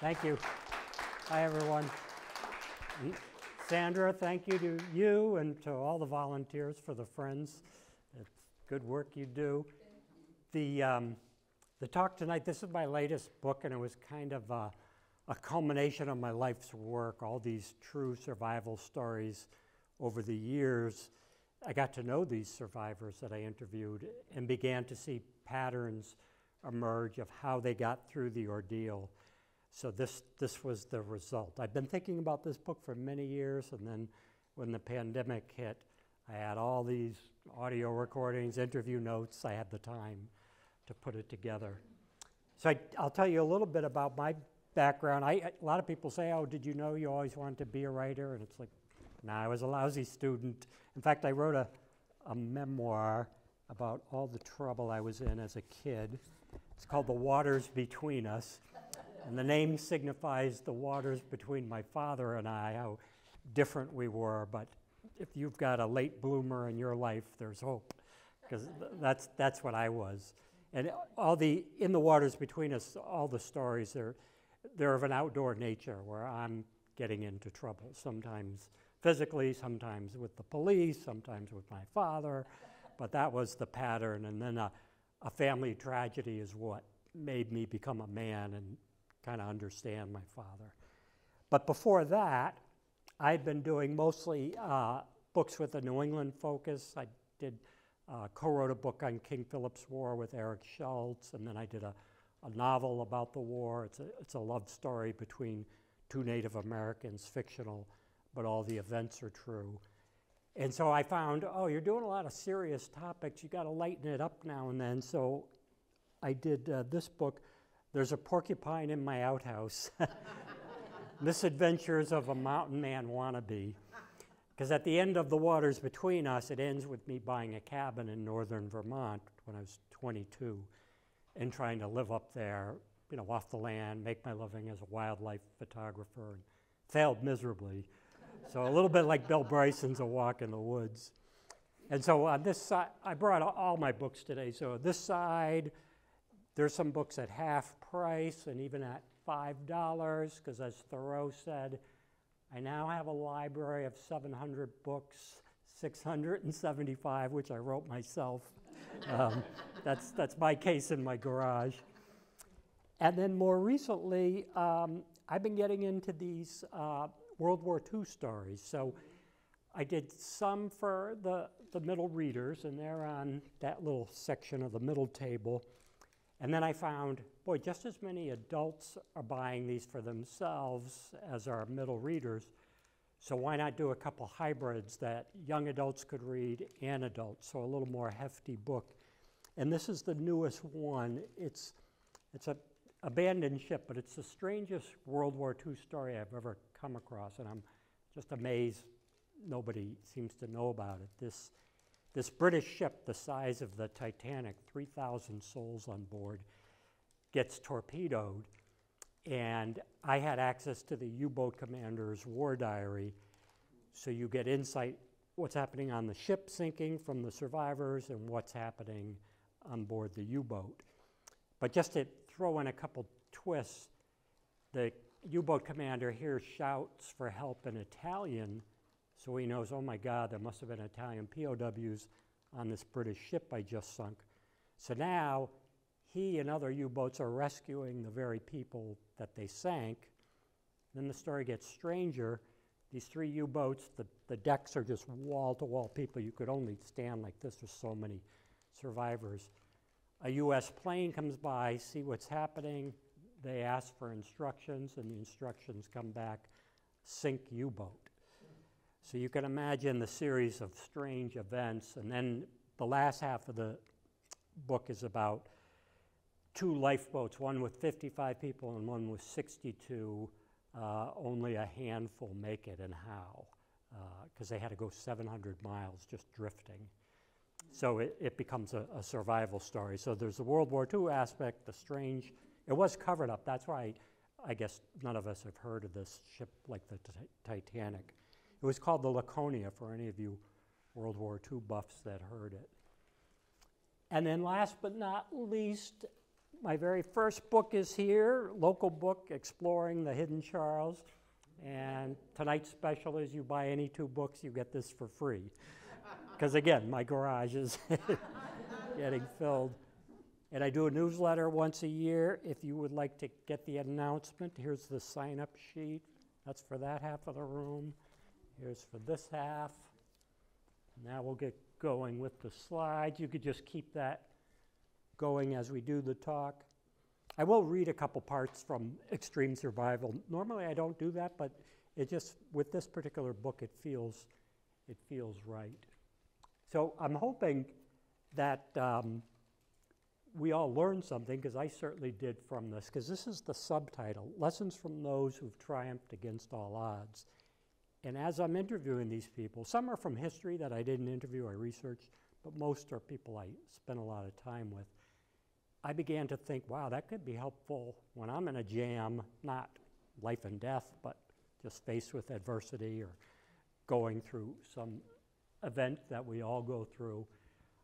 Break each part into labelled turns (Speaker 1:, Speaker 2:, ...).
Speaker 1: Thank you. Hi, everyone. Sandra, thank you to you and to all the volunteers for the Friends. It's good work you do. The, um, the talk tonight, this is my latest book, and it was kind of a, a culmination of my life's work, all these true survival stories over the years. I got to know these survivors that I interviewed and began to see patterns emerge of how they got through the ordeal. So this, this was the result. I've been thinking about this book for many years, and then when the pandemic hit, I had all these audio recordings, interview notes. I had the time to put it together. So I, will tell you a little bit about my background. I, a lot of people say, oh, did you know you always wanted to be a writer? And it's like, nah, I was a lousy student. In fact, I wrote a, a memoir about all the trouble I was in as a kid. It's called The Waters Between Us. And the name signifies the waters between my father and I, how different we were. But if you've got a late bloomer in your life, there's hope, because that's, that's what I was. And all the, in the waters between us, all the stories, are, they're of an outdoor nature where I'm getting into trouble, sometimes physically, sometimes with the police, sometimes with my father. But that was the pattern. And then a, a family tragedy is what made me become a man and kind of understand my father. But before that, I'd been doing mostly uh, books with a New England focus. I did uh, co-wrote a book on King Philip's War with Eric Schultz, and then I did a, a novel about the war. It's a, it's a love story between two Native Americans, fictional, but all the events are true. And so I found, oh, you're doing a lot of serious topics. You got to lighten it up now and then. So I did uh, this book there's a porcupine in my outhouse. Misadventures of a mountain man wannabe. Because at the end of the waters between us, it ends with me buying a cabin in northern Vermont when I was 22 and trying to live up there, you know, off the land, make my living as a wildlife photographer, and failed miserably. so a little bit like Bill Bryson's A Walk in the Woods. And so on this side, I brought all my books today. So this side, there's some books at half price and even at $5, because as Thoreau said, I now have a library of 700 books, 675, which I wrote myself. Um, that's, that's my case in my garage. And then more recently, um, I've been getting into these uh, World War II stories. So I did some for the, the middle readers, and they're on that little section of the middle table. And then I found, boy, just as many adults are buying these for themselves as our middle readers. So why not do a couple hybrids that young adults could read and adults, so a little more hefty book. And this is the newest one. It's, it's a abandoned ship, but it's the strangest World War II story I've ever come across, and I'm just amazed nobody seems to know about it. This this British ship, the size of the Titanic, 3,000 souls on board, gets torpedoed. And I had access to the U boat commander's war diary. So you get insight what's happening on the ship sinking from the survivors and what's happening on board the U boat. But just to throw in a couple twists, the U boat commander here shouts for help in Italian so he knows, oh my God, there must have been Italian POWs on this British ship I just sunk. So now he and other U boats are rescuing the very people that they sank. Then the story gets stranger. These three U boats, the, the decks are just wall to wall people. You could only stand like this, there's so many survivors. A US plane comes by, see what's happening. They ask for instructions, and the instructions come back sink U boat. So you can imagine the series of strange events. And then the last half of the book is about two lifeboats, one with 55 people and one with 62. Uh, only a handful make it, and how? Because uh, they had to go 700 miles just drifting. So it, it becomes a, a, survival story. So there's the World War II aspect, the strange. It was covered up. That's why I guess none of us have heard of this ship like the Titanic. It was called the Laconia for any of you World War II buffs that heard it. And then last but not least, my very first book is here, local book, Exploring the Hidden Charles. And tonight's special is you buy any two books, you get this for free. Because again, my garage is getting filled. And I do a newsletter once a year. If you would like to get the announcement, here's the sign up sheet. That's for that half of the room. Here's for this half. Now we'll get going with the slides. You could just keep that going as we do the talk. I will read a couple parts from Extreme Survival. Normally I don't do that, but it just, with this particular book, it feels, it feels right. So I'm hoping that um, we all learn something, because I certainly did from this, because this is the subtitle, Lessons from Those Who've Triumphed Against All Odds. And as I'm interviewing these people, some are from history that I didn't interview, I researched, but most are people I spent a lot of time with. I began to think, wow, that could be helpful when I'm in a jam, not life and death, but just faced with adversity or going through some event that we all go through.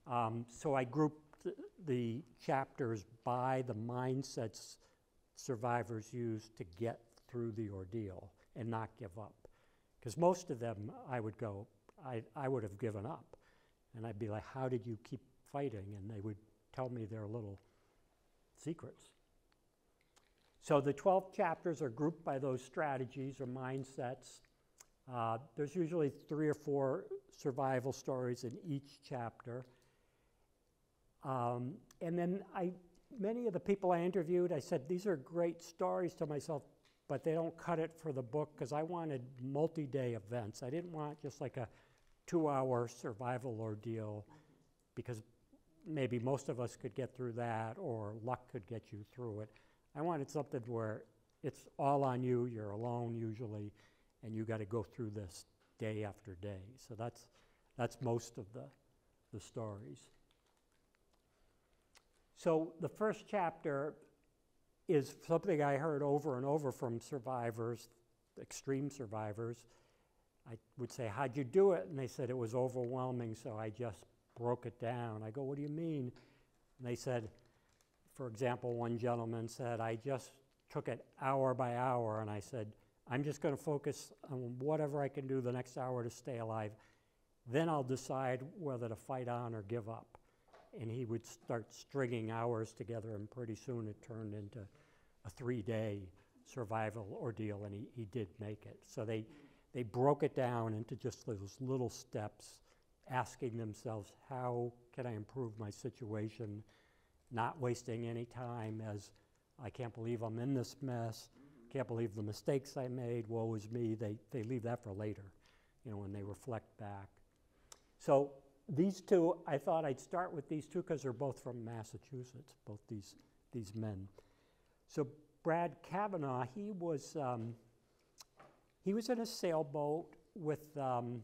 Speaker 1: Um, so I grouped the chapters by the mindsets survivors use to get through the ordeal and not give up. Because most of them, I would go, I, I would have given up. And I'd be like, how did you keep fighting? And they would tell me their little secrets. So the 12 chapters are grouped by those strategies or mindsets. Uh, there's usually three or four survival stories in each chapter. Um, and then I, many of the people I interviewed, I said, these are great stories to myself, but they don't cut it for the book because I wanted multi-day events. I didn't want just like a two-hour survival ordeal because maybe most of us could get through that or luck could get you through it. I wanted something where it's all on you, you're alone usually, and you got to go through this day after day. So that's, that's most of the, the stories. So the first chapter is something I heard over and over from survivors, extreme survivors. I would say, How'd you do it? And they said it was overwhelming, so I just broke it down. I go, What do you mean? And they said, For example, one gentleman said, I just took it hour by hour, and I said, I'm just going to focus on whatever I can do the next hour to stay alive. Then I'll decide whether to fight on or give up. And he would start stringing hours together, and pretty soon it turned into a three day survival ordeal, and he, he did make it. So they, they broke it down into just those little steps asking themselves, how can I improve my situation? Not wasting any time as I can't believe I'm in this mess, can't believe the mistakes I made, woe is me. They, they leave that for later, you know, when they reflect back. So these two, I thought I'd start with these two because they're both from Massachusetts, both these, these men. So Brad Cavanagh, he was, um, he was in a sailboat with um,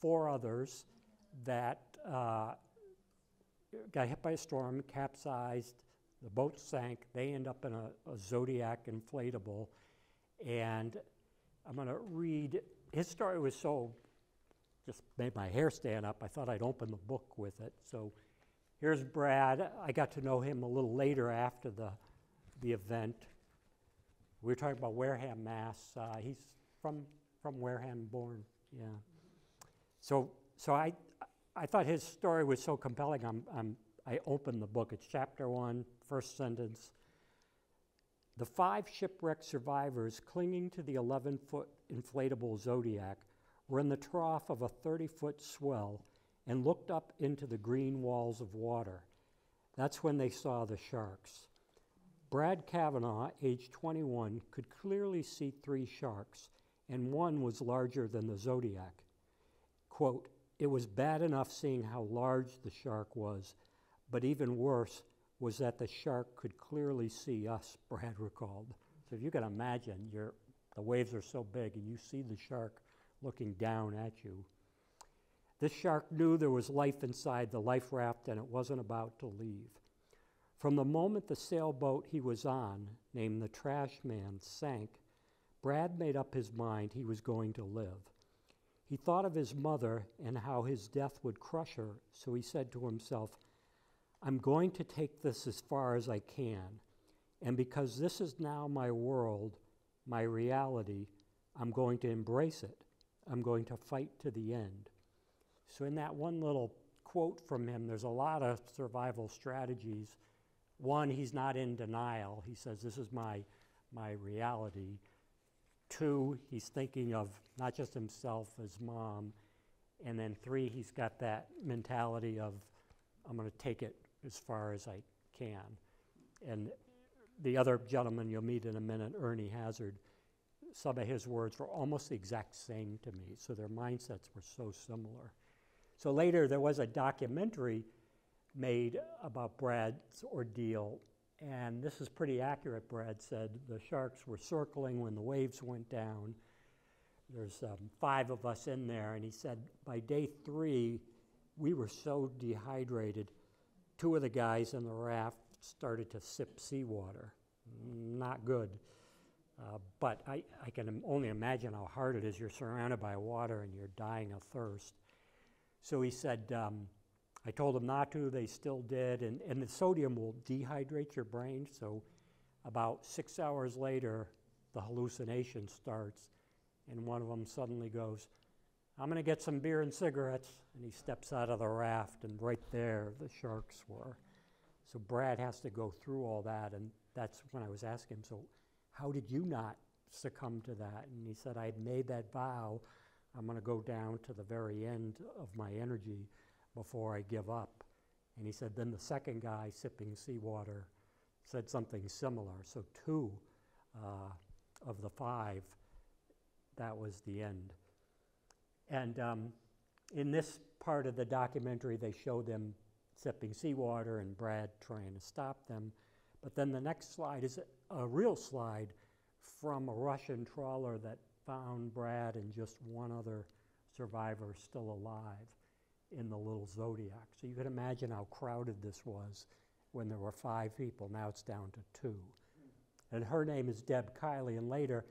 Speaker 1: four others that uh, got hit by a storm, capsized, the boat sank. They end up in a, a Zodiac inflatable. And I'm going to read his story was so just made my hair stand up. I thought I'd open the book with it. So here's Brad. I got to know him a little later after the, the event. We were talking about Wareham, Mass. Uh, he's from, from Wareham, born, yeah. So, so I, I thought his story was so compelling, I'm, I'm, I opened the book. It's chapter one, first sentence. The five shipwrecked survivors clinging to the 11 foot inflatable Zodiac were in the trough of a 30 foot swell and looked up into the green walls of water. That's when they saw the sharks. Brad Cavanagh, age 21, could clearly see three sharks, and one was larger than the Zodiac. Quote, it was bad enough seeing how large the shark was, but even worse was that the shark could clearly see us, Brad recalled. So if you can imagine, the waves are so big and you see the shark looking down at you. This shark knew there was life inside the life raft and it wasn't about to leave. From the moment the sailboat he was on, named the Trashman, sank, Brad made up his mind he was going to live. He thought of his mother and how his death would crush her, so he said to himself, I'm going to take this as far as I can. And because this is now my world, my reality, I'm going to embrace it. I'm going to fight to the end. So, in that one little quote from him, there's a lot of survival strategies. One, he's not in denial. He says, This is my, my reality. Two, he's thinking of not just himself, his mom. And then three, he's got that mentality of, I'm going to take it as far as I can. And the other gentleman you'll meet in a minute, Ernie Hazard, some of his words were almost the exact same to me. So their mindsets were so similar. So later, there was a documentary made about Brad's ordeal. And this is pretty accurate, Brad said. The sharks were circling when the waves went down. There's um, five of us in there. And he said by day three, we were so dehydrated. Two of the guys in the raft started to sip seawater. Not good. Uh, but I, I can only imagine how hard it is. You're surrounded by water and you're dying of thirst. So he said, um, I told them not to, they still did. And, and the sodium will dehydrate your brain. So about six hours later, the hallucination starts. And one of them suddenly goes, I'm going to get some beer and cigarettes. And he steps out of the raft, and right there, the sharks were. So Brad has to go through all that. And that's when I was asking him, So, how did you not succumb to that? And he said, I had made that vow. I'm going to go down to the very end of my energy before I give up. And he said, then the second guy sipping seawater said something similar. So, two uh, of the five, that was the end. And um, in this part of the documentary, they show them sipping seawater and Brad trying to stop them. But then the next slide is a, real slide from a Russian trawler that found Brad and just one other survivor still alive in the little Zodiac. So you can imagine how crowded this was when there were five people. Now it's down to two. And her name is Deb Kiley, and later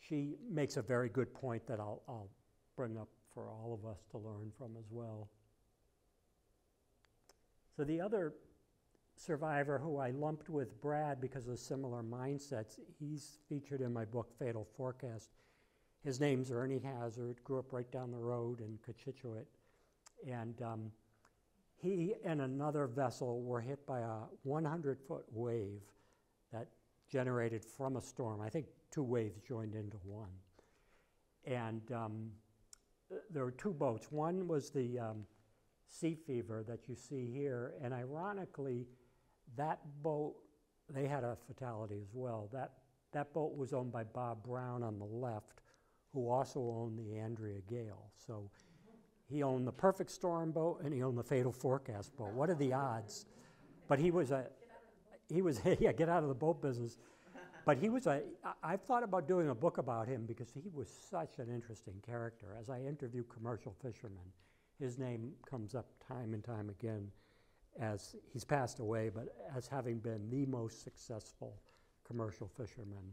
Speaker 1: she makes a very good point that I'll, I'll bring up for all of us to learn from as well. So the other survivor who I lumped with Brad because of similar mindsets, he's featured in my book Fatal Forecast. His name's Ernie Hazard, grew up right down the road in Cochituate. And um, he and another vessel were hit by a 100 foot wave that generated from a storm. I think two waves joined into one. And um, there were two boats. One was the um, Sea Fever that you see here, and ironically, that boat, they had a fatality as well. That, that boat was owned by Bob Brown on the left, who also owned the Andrea Gail. So he owned the Perfect Storm boat and he owned the Fatal Forecast boat. What are the odds? But he was a, he was, yeah, get out of the boat business. But he was a, I- thought about doing a book about him because he was such an interesting character. As I interview commercial fishermen, his name comes up time and time again as he's passed away, but as having been the most successful commercial fisherman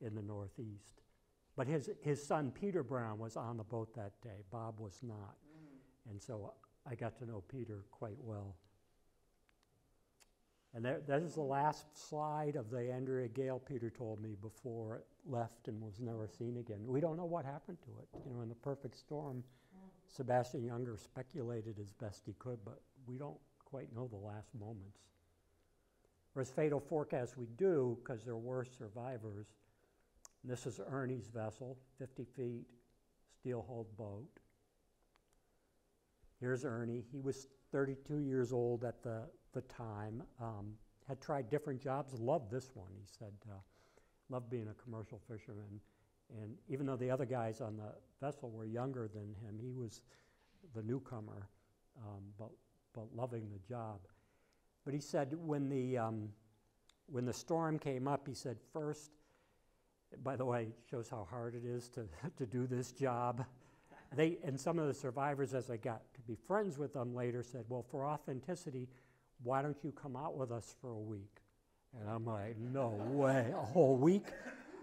Speaker 1: in the Northeast. But his, his son, Peter Brown, was on the boat that day. Bob was not. Mm. And so I got to know Peter quite well. And there, that is the last slide of the Andrea Gail Peter told me before it left and was never seen again. We don't know what happened to it. You know, in the perfect storm, mm. Sebastian Junger speculated as best he could, but we don't quite know the last moments. Whereas fatal forecast we do because there were survivors. And this is Ernie's vessel, 50 feet, steel-hulled boat. Here's Ernie. He was 32 years old at the, the time. Um, had tried different jobs, loved this one. He said, uh, loved being a commercial fisherman. And even though the other guys on the vessel were younger than him, he was the newcomer, um, but, but loving the job. But he said when the, um, when the storm came up, he said, first, by the way, shows how hard it is to, to do this job. They, and some of the survivors, as I got to be friends with them later, said, Well, for authenticity, why don't you come out with us for a week? And I'm like, No way, a whole week?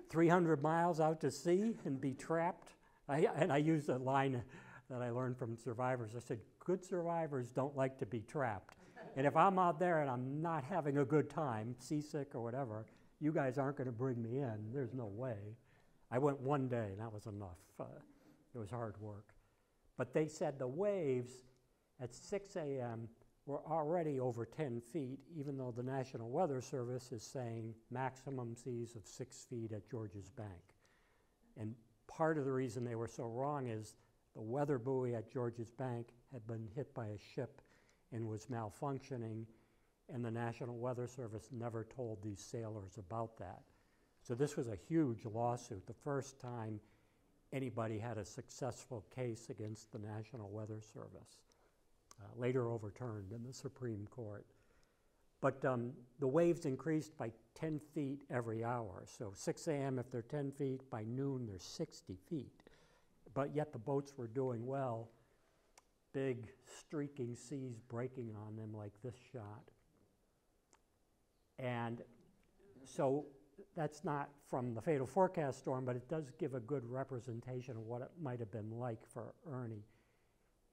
Speaker 1: 300 miles out to sea and be trapped? I, and I used a line that I learned from survivors. I said, Good survivors don't like to be trapped. And if I'm out there and I'm not having a good time, seasick or whatever, you guys aren't going to bring me in. There's no way. I went one day, and that was enough. Uh, it was hard work. But they said the waves at 6 a.m. were already over 10 feet, even though the National Weather Service is saying maximum seas of six feet at Georges Bank. And part of the reason they were so wrong is the weather buoy at Georges Bank had been hit by a ship and was malfunctioning, and the National Weather Service never told these sailors about that. So this was a huge lawsuit, the first time anybody had a successful case against the National Weather Service, uh, later overturned in the Supreme Court. But um, the waves increased by 10 feet every hour. So 6 a.m. if they're 10 feet, by noon they're 60 feet. But yet the boats were doing well. Big streaking seas breaking on them like this shot. And so that's not from the fatal forecast storm, but it does give a good representation of what it might have been like for Ernie.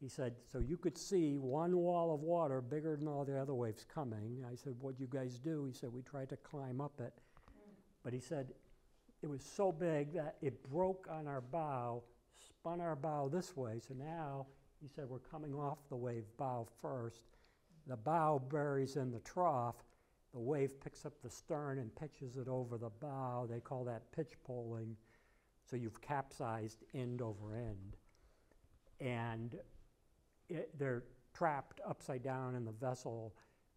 Speaker 1: He said, so you could see one wall of water bigger than all the other waves coming. I said, what'd you guys do? He said, we tried to climb up it. But he said, it was so big that it broke on our bow, spun our bow this way. So now, he said, we're coming off the wave bow first. The bow buries in the trough. The wave picks up the stern and pitches it over the bow. They call that pitch poling. So you've capsized end over end. And it, they're trapped upside down in the vessel.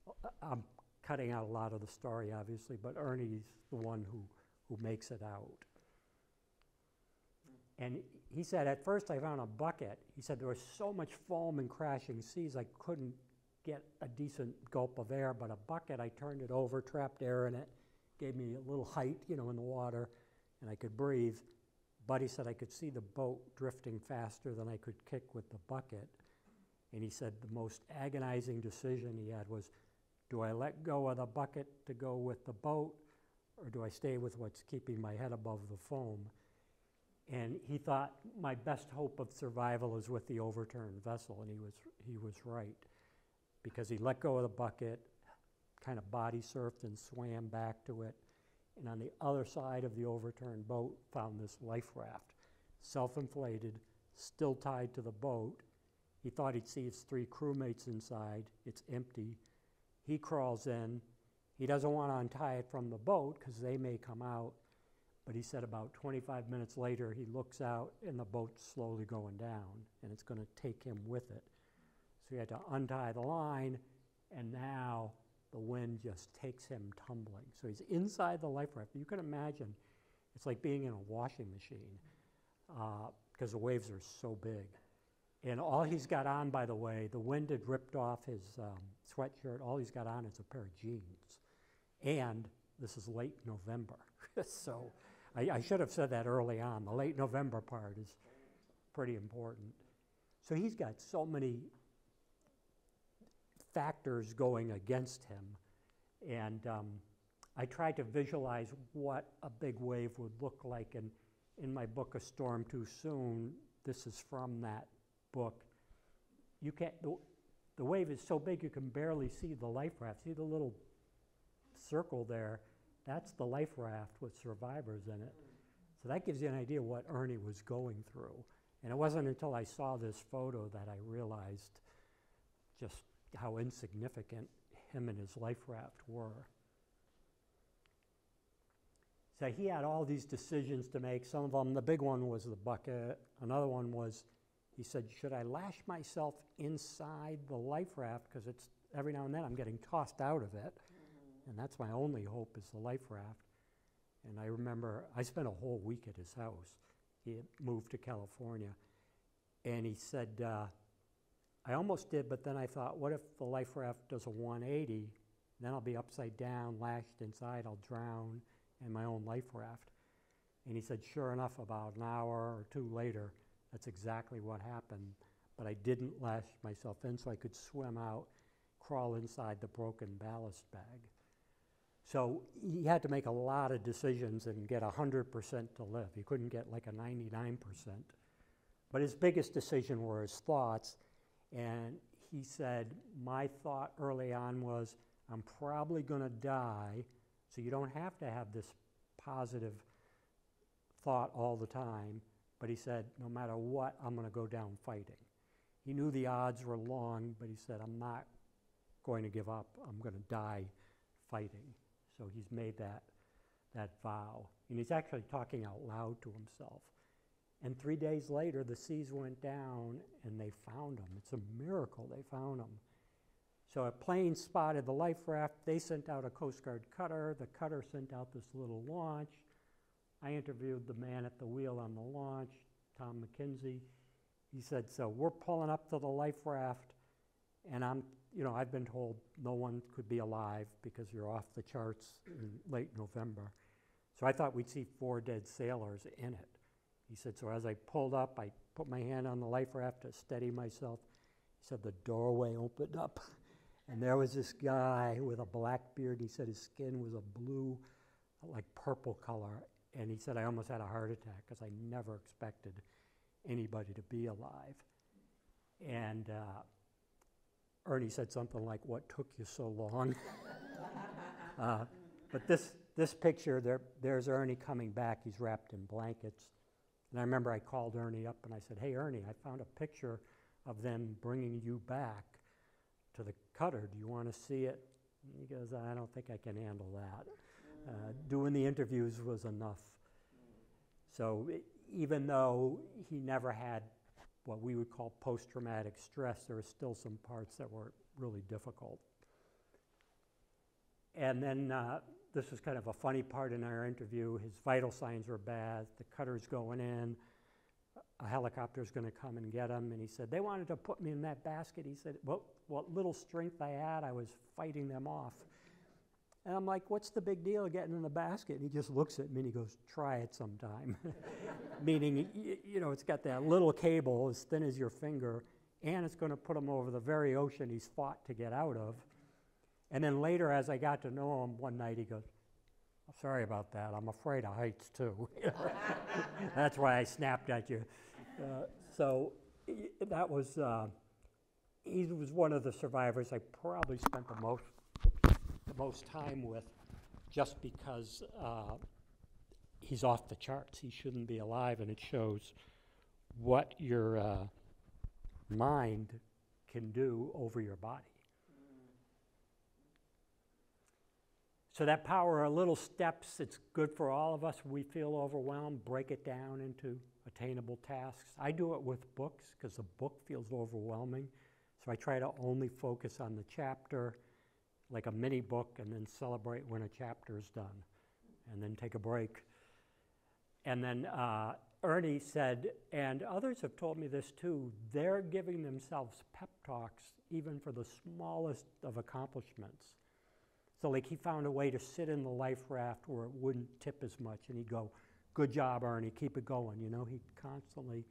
Speaker 1: Uh, I'm cutting out a lot of the story, obviously, but Ernie's the one who, who makes it out. And he said, at first I found a bucket. He said there was so much foam and crashing seas I couldn't get a decent gulp of air, but a bucket, I turned it over, trapped air in it, gave me a little height, you know, in the water, and I could breathe. But he said I could see the boat drifting faster than I could kick with the bucket. And he said the most agonizing decision he had was do I let go of the bucket to go with the boat, or do I stay with what's keeping my head above the foam? And he thought my best hope of survival is with the overturned vessel, and he was, he was right. Because he let go of the bucket, kind of body surfed and swam back to it, and on the other side of the overturned boat found this life raft, self inflated, still tied to the boat, he thought he'd see his three crewmates inside. It's empty. He crawls in. He doesn't want to untie it from the boat because they may come out. But he said about 25 minutes later, he looks out and the boat's slowly going down and it's going to take him with it. So he had to untie the line and now the wind just takes him tumbling. So he's inside the life raft. You can imagine it's like being in a washing machine because uh, the waves are so big. And all he's got on, by the way, the wind had ripped off his um, sweatshirt. All he's got on is a pair of jeans. And this is late November. so I, I, should have said that early on. The late November part is pretty important. So he's got so many factors going against him. And um, I tried to visualize what a big wave would look like. And in my book, A Storm Too Soon, this is from that book, you can't, the, the wave is so big you can barely see the life raft. See the little circle there? That's the life raft with survivors in it. So that gives you an idea what Ernie was going through. And it wasn't until I saw this photo that I realized just how insignificant him and his life raft were. So he had all these decisions to make. Some of them, the big one was the bucket. Another one was he said, Should I lash myself inside the life raft? Because it's every now and then I'm getting tossed out of it. And that's my only hope is the life raft. And I remember I spent a whole week at his house. He moved to California. And he said, uh, I almost did, but then I thought, what if the life raft does a 180? Then I'll be upside down, lashed inside, I'll drown in my own life raft. And he said, sure enough, about an hour or two later, that's exactly what happened. But I didn't lash myself in so I could swim out, crawl inside the broken ballast bag. So he had to make a lot of decisions and get 100% to live. He couldn't get like a 99%. But his biggest decision were his thoughts. And he said, My thought early on was, I'm probably going to die, So you don't have to have this positive thought all the time. But he said, no matter what, I'm going to go down fighting. He knew the odds were long, but he said, I'm not going to give up. I'm going to die fighting. So he's made that, that vow. And he's actually talking out loud to himself. And three days later, the seas went down and they found him. It's a miracle they found him. So a plane spotted the life raft. They sent out a Coast Guard cutter. The cutter sent out this little launch. I interviewed the man at the wheel on the launch, Tom McKenzie. He said, So we're pulling up to the life raft, and I'm, you know, I've been told no one could be alive because you're off the charts in late November. So I thought we'd see four dead sailors in it. He said, So as I pulled up, I put my hand on the life raft to steady myself. He said, The doorway opened up, and there was this guy with a black beard. He said his skin was a blue, like purple color. And he said, I almost had a heart attack because I never expected anybody to be alive. And uh, Ernie said something like, What took you so long? uh, but this, this picture, there, there's Ernie coming back. He's wrapped in blankets. And I remember I called Ernie up and I said, Hey, Ernie, I found a picture of them bringing you back to the cutter. Do you want to see it? And he goes, I don't think I can handle that. Uh, doing the interviews was enough. So it, even though he never had what we would call post traumatic stress, there were still some parts that were really difficult. And then uh, this was kind of a funny part in our interview. His vital signs were bad. The cutter's going in. A helicopter's going to come and get him. And he said, They wanted to put me in that basket. He said, well, What little strength I had, I was fighting them off. And I'm like, What's the big deal of getting in the basket? And he just looks at me and he goes, Try it sometime. Meaning, you know, it's got that little cable as thin as your finger, and it's going to put him over the very ocean he's fought to get out of. And then later, as I got to know him one night, he goes, I'm Sorry about that. I'm afraid of heights too. That's why I snapped at you. Uh, so that was, uh, he was one of the survivors I probably spent the most, the most time with just because uh, he's off the charts. He shouldn't be alive, and it shows what your uh, mind can do over your body. So that power are little steps. It's good for all of us. We feel overwhelmed. Break it down into attainable tasks. I do it with books because the book feels overwhelming. So I try to only focus on the chapter, like a mini book, and then celebrate when a chapter is done, and then take a break. And then uh, Ernie said, and others have told me this too, they're giving themselves pep talks even for the smallest of accomplishments. So like he found a way to sit in the life raft where it wouldn't tip as much, and he'd go, "Good job, Ernie. Keep it going." You know, he constantly,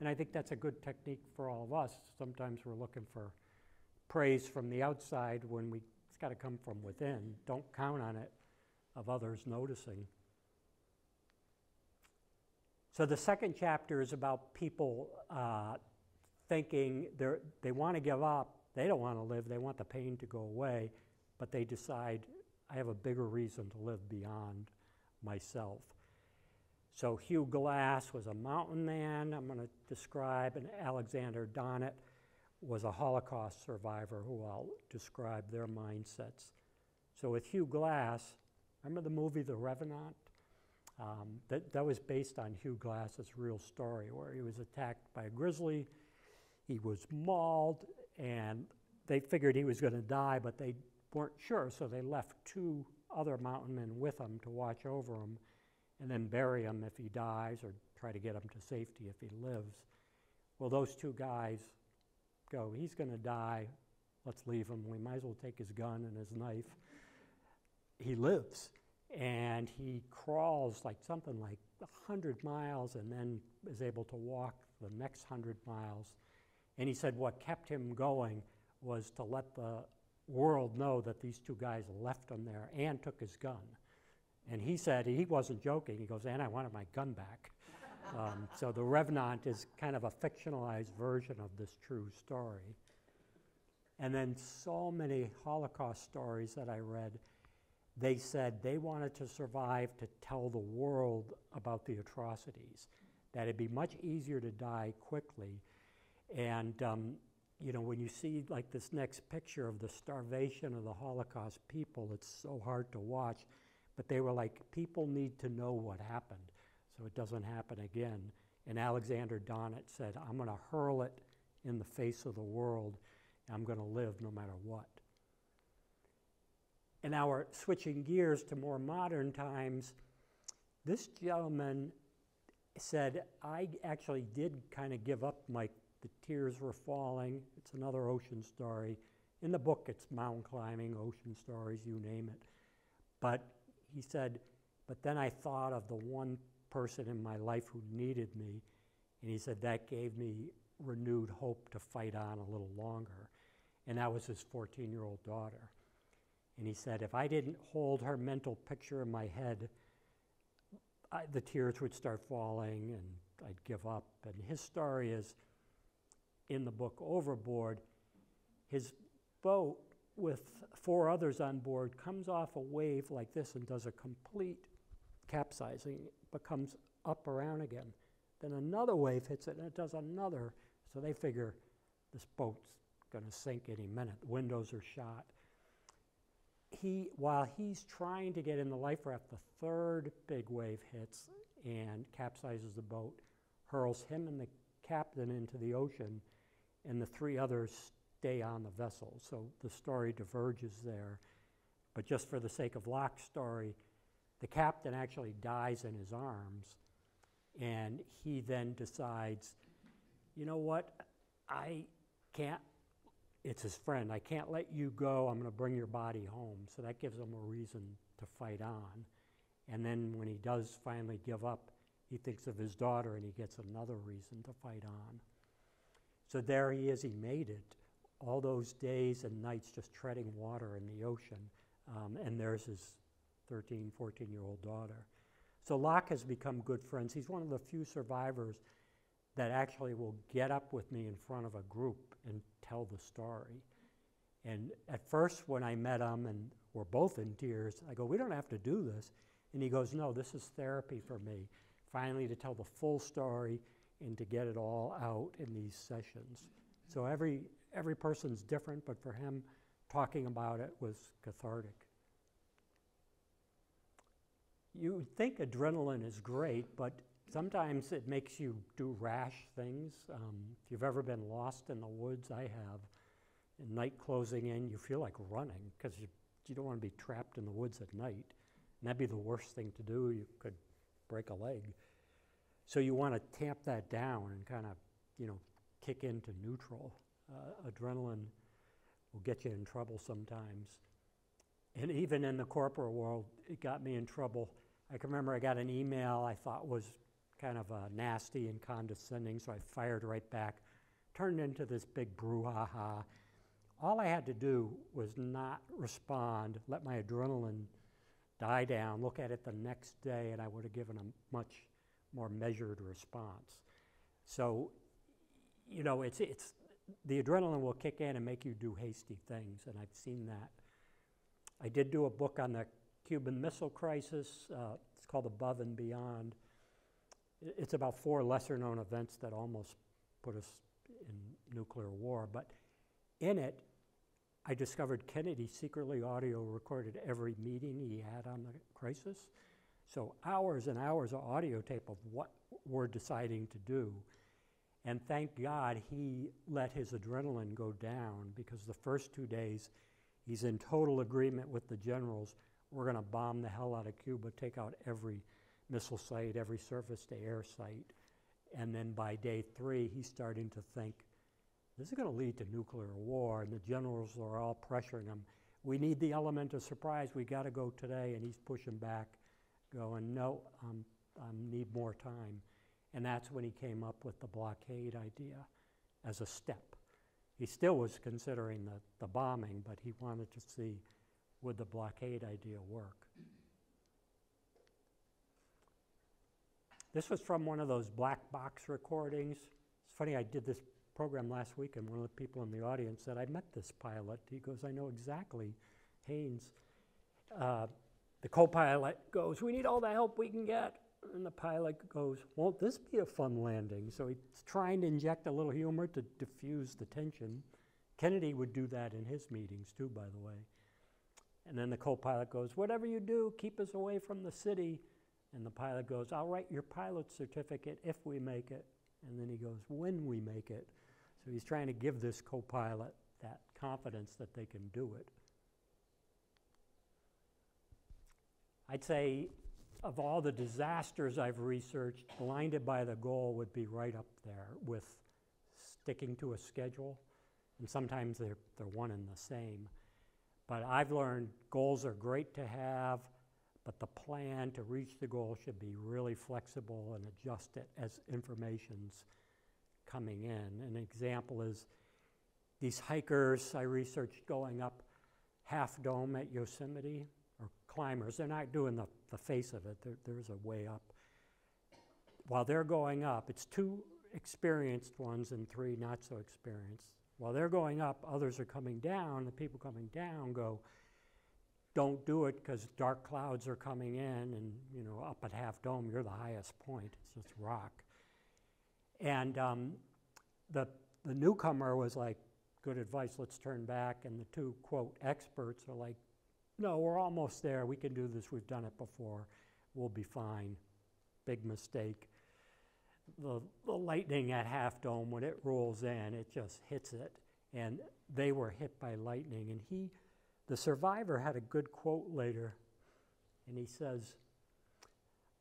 Speaker 1: and I think that's a good technique for all of us. Sometimes we're looking for praise from the outside when we got to come from within. Don't count on it of others noticing. So the second chapter is about people uh, thinking they they want to give up. They don't want to live. They want the pain to go away but they decide I have a bigger reason to live beyond myself. So Hugh Glass was a mountain man, I'm going to describe, and Alexander Donat was a Holocaust survivor who I'll describe their mindsets. So with Hugh Glass, remember the movie The Revenant? Um, that, that was based on Hugh Glass's real story, where he was attacked by a grizzly, he was mauled, and they figured he was going to die, but they weren't sure, so they left two other mountain men with him to watch over him and then bury him if he dies or try to get him to safety if he lives. Well, those two guys go, he's going to die. Let's leave him. We might as well take his gun and his knife. He lives and he crawls like something like 100 miles and then is able to walk the next 100 miles. And he said what kept him going was to let the world know that these two guys left him there and took his gun. And he said, he wasn't joking, he goes, and I wanted my gun back. Um, so the Revenant is kind of a fictionalized version of this true story. And then so many Holocaust stories that I read, they said they wanted to survive to tell the world about the atrocities, that it'd be much easier to die quickly. And, um, you know, when you see like this next picture of the starvation of the Holocaust people, it's so hard to watch. But they were like, people need to know what happened so it doesn't happen again. And Alexander Donat said, I'm going to hurl it in the face of the world. I'm going to live no matter what. And now we're switching gears to more modern times. This gentleman said, I actually did kind of give up my, the tears were falling. It's another ocean story. In the book, it's mountain climbing, ocean stories, you name it. But he said, but then I thought of the one person in my life who needed me, and he said that gave me renewed hope to fight on a little longer. And that was his 14 year old daughter. And he said, if I didn't hold her mental picture in my head, I, the tears would start falling and I'd give up. And his story is in the book Overboard. His boat with four others on board comes off a wave like this and does a complete capsizing, but comes up around again. Then another wave hits it and it does another. So they figure this boat's going to sink any minute. The windows are shot he, while he's trying to get in the life raft, the third big wave hits and capsizes the boat, hurls him and the captain into the ocean, and the three others stay on the vessel. So the story diverges there. But just for the sake of Locke's story, the captain actually dies in his arms, and he then decides, you know what, I can't it's his friend. I can't let you go. I'm going to bring your body home. So that gives him a reason to fight on. And then when he does finally give up, he thinks of his daughter and he gets another reason to fight on. So there he is. He made it. All those days and nights just treading water in the ocean. Um, and there's his 13, 14 year old daughter. So Locke has become good friends. He's one of the few survivors that actually will get up with me in front of a group and tell the story. And at first, when I met him and we're both in tears, I go, We don't have to do this. And he goes, No, this is therapy for me. Finally, to tell the full story and to get it all out in these sessions. So every, every person's different, but for him, talking about it was cathartic. You think adrenaline is great, but Sometimes it makes you do rash things. Um, if you've ever been lost in the woods, I have. And night closing in, you feel like running because you, you don't want to be trapped in the woods at night. And that'd be the worst thing to do. You could break a leg. So you want to tamp that down and kind of, you know, kick into neutral. Uh, adrenaline will get you in trouble sometimes. And even in the corporate world, it got me in trouble. I can remember I got an email I thought was kind of uh, nasty and condescending, so I fired right back. Turned into this big brouhaha. All I had to do was not respond, let my adrenaline die down, look at it the next day, and I would have given a much more measured response. So, you know, it's, it's, the adrenaline will kick in and make you do hasty things, and I've seen that. I did do a book on the Cuban Missile Crisis. Uh, it's called Above and Beyond it's about four lesser known events that almost put us in nuclear war. But in it, I discovered Kennedy secretly audio recorded every meeting he had on the crisis. So hours and hours of audio tape of what we're deciding to do. And thank God he let his adrenaline go down because the first two days he's in total agreement with the generals. We're going to bomb the hell out of Cuba, take out every missile site, every surface to air site. And then by day three, he's starting to think this is going to lead to nuclear war, and the generals are all pressuring him. We need the element of surprise. We got to go today, and he's pushing back, going, "No, um, I need more time." And that's when he came up with the blockade idea as a step. He still was considering the, the bombing, but he wanted to see would the blockade idea work. This was from one of those black box recordings. It's funny, I did this program last week, and one of the people in the audience said, I met this pilot. He goes, I know exactly Haynes. Uh, the co-pilot goes, we need all the help we can get. And the pilot goes, won't this be a fun landing? So he's trying to inject a little humor to diffuse the tension. Kennedy would do that in his meetings too, by the way. And then the co-pilot goes, whatever you do, keep us away from the city. And the pilot goes, I'll write your pilot certificate if we make it. And then he goes, when we make it. So he's trying to give this co-pilot that confidence that they can do it. I'd say of all the disasters I've researched, blinded by the goal would be right up there with sticking to a schedule. And sometimes they're, they're one and the same. But I've learned goals are great to have, but the plan to reach the goal should be really flexible and adjust it as information's coming in. An example is these hikers I researched going up Half Dome at Yosemite, climbers, they're not doing the, the face of it, there, there's a way up. While they're going up, it's two experienced ones and three not so experienced. While they're going up, others are coming down. The people coming down go, don't do it because dark clouds are coming in and you know up at half dome you're the highest point it's just rock and um, the, the newcomer was like good advice let's turn back and the two quote experts are like no we're almost there. We can do this. We've done it before. We'll be fine. Big mistake. The, the lightning at half dome when it rolls in it just hits it. And they were hit by lightning. And he the survivor had a good quote later, and he says,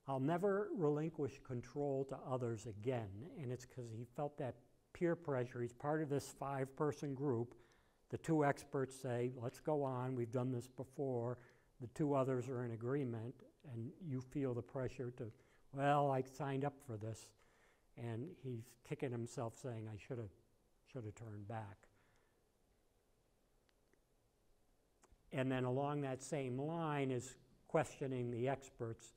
Speaker 1: I'll never relinquish control to others again. And it's because he felt that peer pressure. He's part of this five person group. The two experts say, let's go on, we've done this before. The two others are in agreement, and you feel the pressure to, well, I signed up for this. And he's kicking himself saying, I should have should have turned back. And then along that same line is questioning the experts.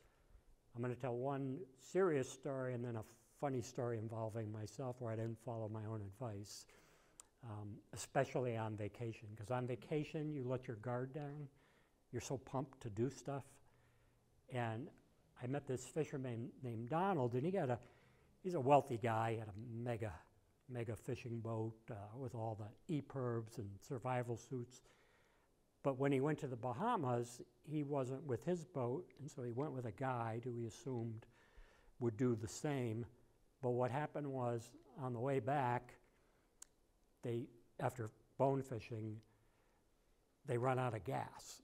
Speaker 1: I'm going to tell one serious story and then a funny story involving myself where I didn't follow my own advice, um, especially on vacation. Because on vacation, you let your guard down. You're so pumped to do stuff. And I met this fisherman named Donald, and he got a, he's a wealthy guy, had a mega, mega fishing boat uh, with all the EPIRBs and survival suits. But when he went to the Bahamas, he wasn't with his boat, and so he went with a guide who he assumed would do the same. But what happened was, on the way back, they, after bone fishing, they run out of gas.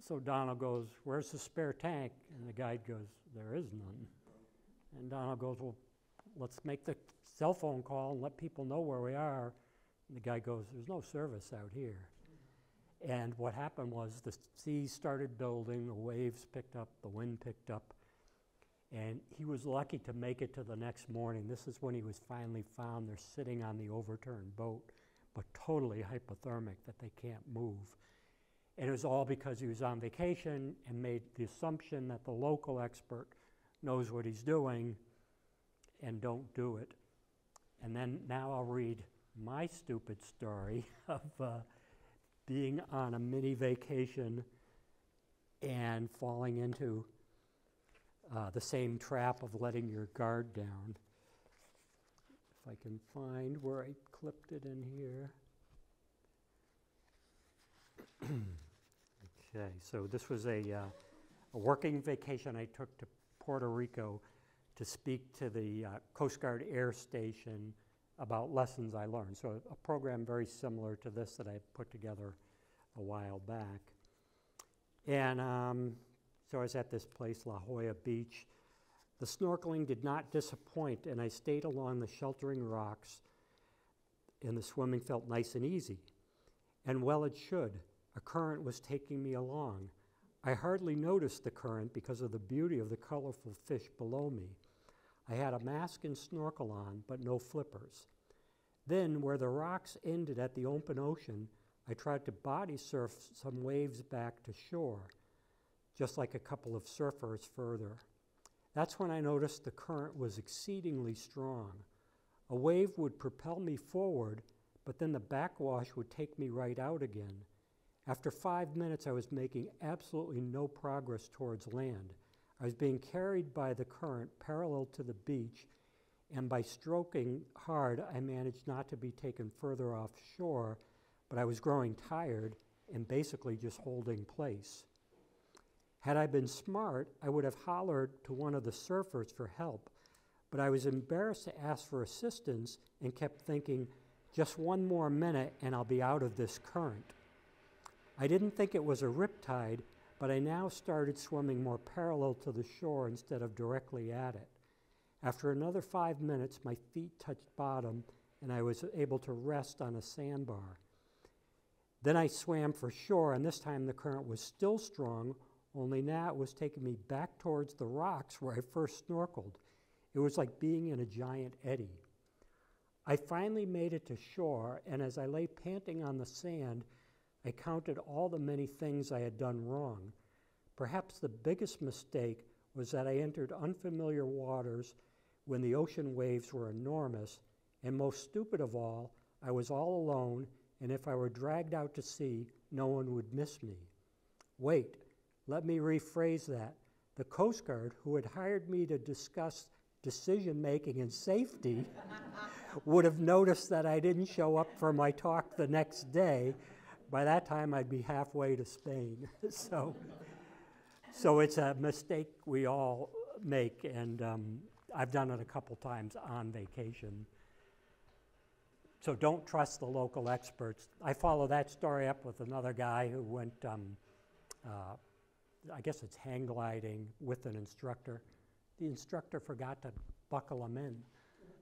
Speaker 1: So Donald goes, Where's the spare tank? And the guide goes, There is none. And Donald goes, Well, let's make the cell phone call and let people know where we are. And the guy goes, There's no service out here. And what happened was the seas started building, the waves picked up, the wind picked up, and he was lucky to make it to the next morning. This is when he was finally found. They're sitting on the overturned boat, but totally hypothermic that they can't move. And it was all because he was on vacation and made the assumption that the local expert knows what he's doing and don't do it. And then now I'll read my stupid story of. Uh, being on a mini vacation and falling into uh, the same trap of letting your guard down. If I can find where I clipped it in here. okay, so this was a, uh, a working vacation I took to Puerto Rico to speak to the uh, Coast Guard Air Station about lessons I learned. So a program very similar to this that I put together a while back. And um, so I was at this place, La Jolla Beach. The snorkeling did not disappoint, and I stayed along the sheltering rocks, and the swimming felt nice and easy. And well, it should. A current was taking me along. I hardly noticed the current because of the beauty of the colorful fish below me. I had a mask and snorkel on, but no flippers. Then, where the rocks ended at the open ocean, I tried to body surf some waves back to shore, just like a couple of surfers further. That's when I noticed the current was exceedingly strong. A wave would propel me forward, but then the backwash would take me right out again. After five minutes, I was making absolutely no progress towards land. I was being carried by the current parallel to the beach, and by stroking hard, I managed not to be taken further offshore, but I was growing tired and basically just holding place. Had I been smart, I would have hollered to one of the surfers for help, but I was embarrassed to ask for assistance and kept thinking, just one more minute and I'll be out of this current. I didn't think it was a riptide, but I now started swimming more parallel to the shore instead of directly at it. After another five minutes, my feet touched bottom and I was able to rest on a sandbar. Then I swam for shore, and this time the current was still strong, only now it was taking me back towards the rocks where I first snorkeled. It was like being in a giant eddy. I finally made it to shore, and as I lay panting on the sand, I counted all the many things I had done wrong. Perhaps the biggest mistake was that I entered unfamiliar waters when the ocean waves were enormous, and most stupid of all, I was all alone, and if I were dragged out to sea, no one would miss me. Wait, let me rephrase that. The Coast Guard, who had hired me to discuss decision making and safety, would have noticed that I didn't show up for my talk the next day by that time I'd be halfway to Spain. so, so it's a mistake we all make, and um, I've done it a couple times on vacation. So don't trust the local experts. I follow that story up with another guy who went, um, uh, I guess it's hang gliding with an instructor. The instructor forgot to buckle him in.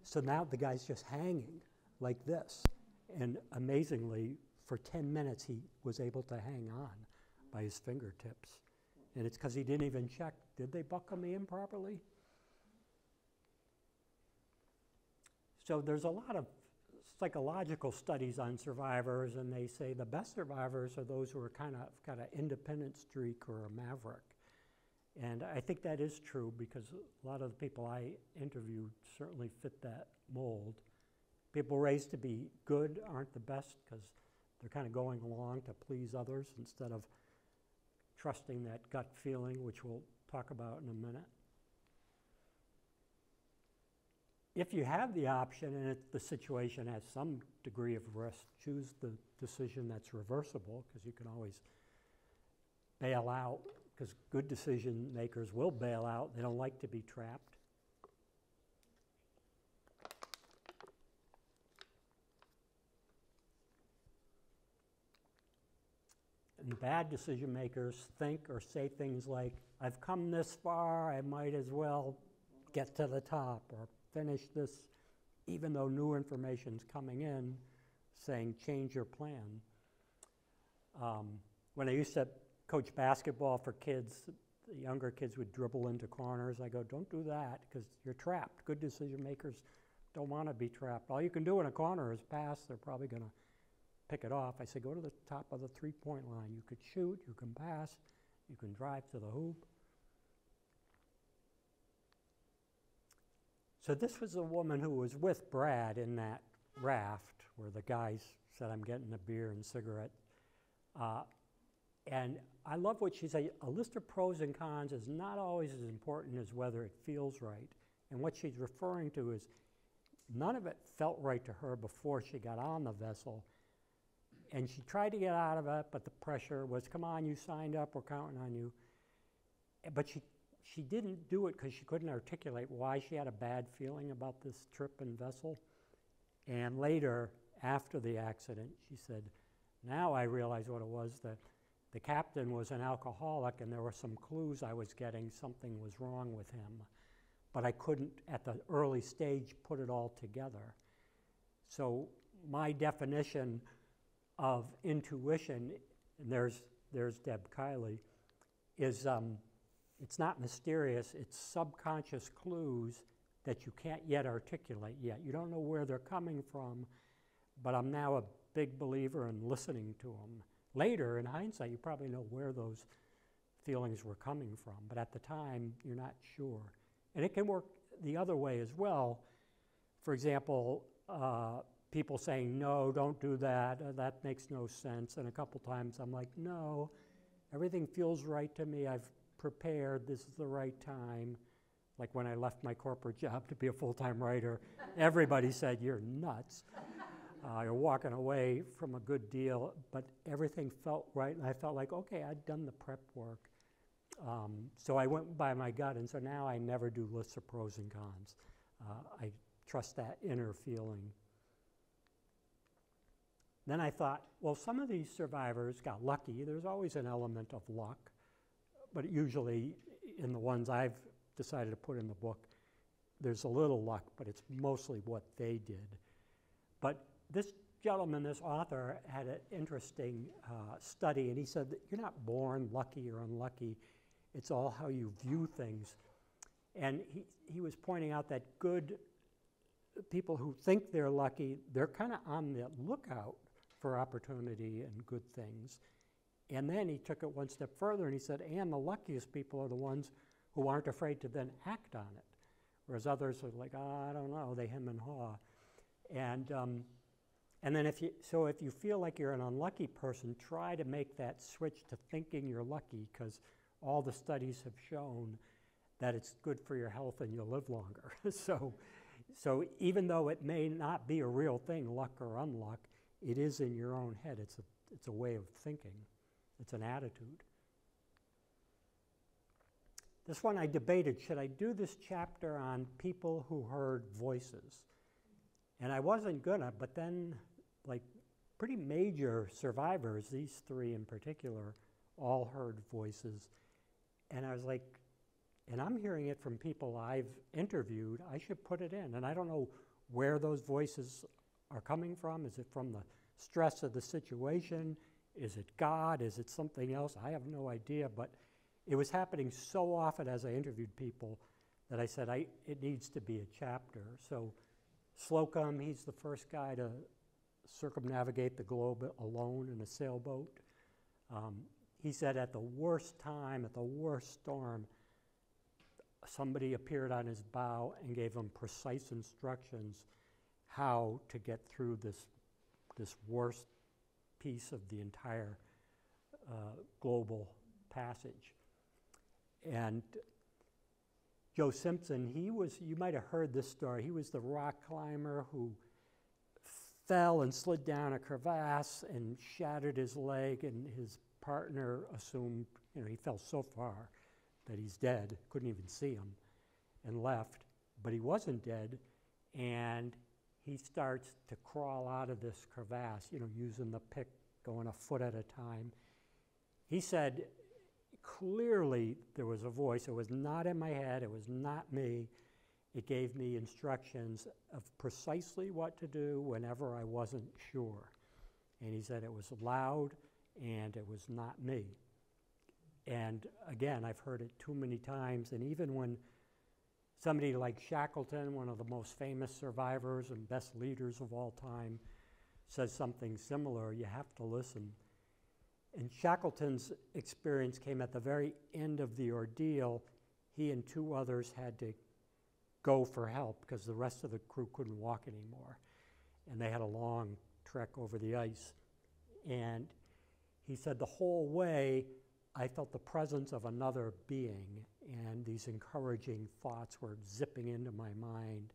Speaker 1: So now the guy's just hanging like this. And amazingly, for 10 minutes, he was able to hang on by his fingertips. And it's because he didn't even check did they buckle me in properly? So there's a lot of psychological studies on survivors, and they say the best survivors are those who are kind of got an independent streak or a maverick. And I think that is true because a lot of the people I interviewed certainly fit that mold. People raised to be good aren't the best because they're kind of going along to please others instead of trusting that gut feeling, which we'll talk about in a minute. If you have the option and it, the situation has some degree of risk, choose the decision that's reversible because you can always bail out because good decision makers will bail out. They don't like to be trapped. And bad decision makers think or say things like, I've come this far, I might as well get to the top or finish this, even though new information's coming in saying, change your plan. Um, when I used to coach basketball for kids, the younger kids would dribble into corners. I go, don't do that because you're trapped. Good decision makers don't want to be trapped. All you can do in a corner is pass. They're probably going to pick it off. I say, go to the top of the three point line. You could shoot, you can pass, you can drive to the hoop. So this was a woman who was with Brad in that raft where the guys said, I'm getting a beer and cigarette. Uh, and I love what she said. A list of pros and cons is not always as important as whether it feels right. And what she's referring to is none of it felt right to her before she got on the vessel and she tried to get out of it, but the pressure was, come on, you signed up, we're counting on you. But she, she didn't do it because she couldn't articulate why she had a bad feeling about this trip and vessel. And later, after the accident, she said, now I realize what it was that the captain was an alcoholic and there were some clues I was getting something was wrong with him. But I couldn't, at the early stage, put it all together. So my definition of intuition, and there's, there's Deb Kiley, is um, it's not mysterious, it's subconscious clues that you can't yet articulate yet. You don't know where they're coming from, but I'm now a big believer in listening to them. Later, in hindsight, you probably know where those feelings were coming from, but at the time, you're not sure. And it can work the other way as well. For example, uh, people saying, no, don't do that, uh, that makes no sense. And a couple times I'm like, no, everything feels right to me. I've prepared, this is the right time. Like when I left my corporate job to be a full time writer, everybody said, You're nuts. Uh, you're walking away from a good deal, but everything felt right, and I felt like, okay, I'd done the prep work. Um, so I went by my gut, and so now I never do lists of pros and cons. Uh, I trust that inner feeling. Then I thought, well, some of these survivors got lucky. There's always an element of luck, but usually in the ones I've decided to put in the book, there's a little luck, but it's mostly what they did. But this gentleman, this author, had an interesting uh, study, and he said that you're not born lucky or unlucky, it's all how you view things. And he, he was pointing out that good people who think they're lucky, they're kind of on the lookout for opportunity and good things. And then he took it one step further and he said, and the luckiest people are the ones who aren't afraid to then act on it. Whereas others are like, oh, I don't know, they hem and haw. And, um, and then if you, so if you feel like you're an unlucky person, try to make that switch to thinking you're lucky because all the studies have shown that it's good for your health and you'll live longer. so, so even though it may not be a real thing, luck or unluck, it is in your own head. It's a, it's a way of thinking. It's an attitude. This one I debated should I do this chapter on people who heard voices? And I wasn't gonna, but then, like, pretty major survivors, these three in particular, all heard voices. And I was like, and I'm hearing it from people I've interviewed, I should put it in. And I don't know where those voices are coming from. Is it from the stress of the situation? Is it God? Is it something else? I have no idea, but it was happening so often as I interviewed people that I said I, it needs to be a chapter. So Slocum, he's the first guy to circumnavigate the globe alone in a sailboat. Um, he said at the worst time, at the worst storm, somebody appeared on his bow and gave him precise instructions how to get through this, this worst piece of the entire uh, global passage. And Joe Simpson, he was, you might have heard this story, he was the rock climber who fell and slid down a crevasse and shattered his leg, and his partner assumed, you know, he fell so far that he's dead, couldn't even see him, and left. But he wasn't dead, and he starts to crawl out of this crevasse, you know, using the pick, going a foot at a time. He said clearly there was a voice. It was not in my head, it was not me. It gave me instructions of precisely what to do whenever I wasn't sure. And he said it was loud and it was not me. And again, I've heard it too many times. And even when somebody like Shackleton, one of the most famous survivors and best leaders of all time, says something similar, you have to listen. And Shackleton's experience came at the very end of the ordeal. He and two others had to go for help because the rest of the crew couldn't walk anymore. And they had a long trek over the ice. And he said, the whole way, I felt the presence of another being, and these encouraging thoughts were zipping into my mind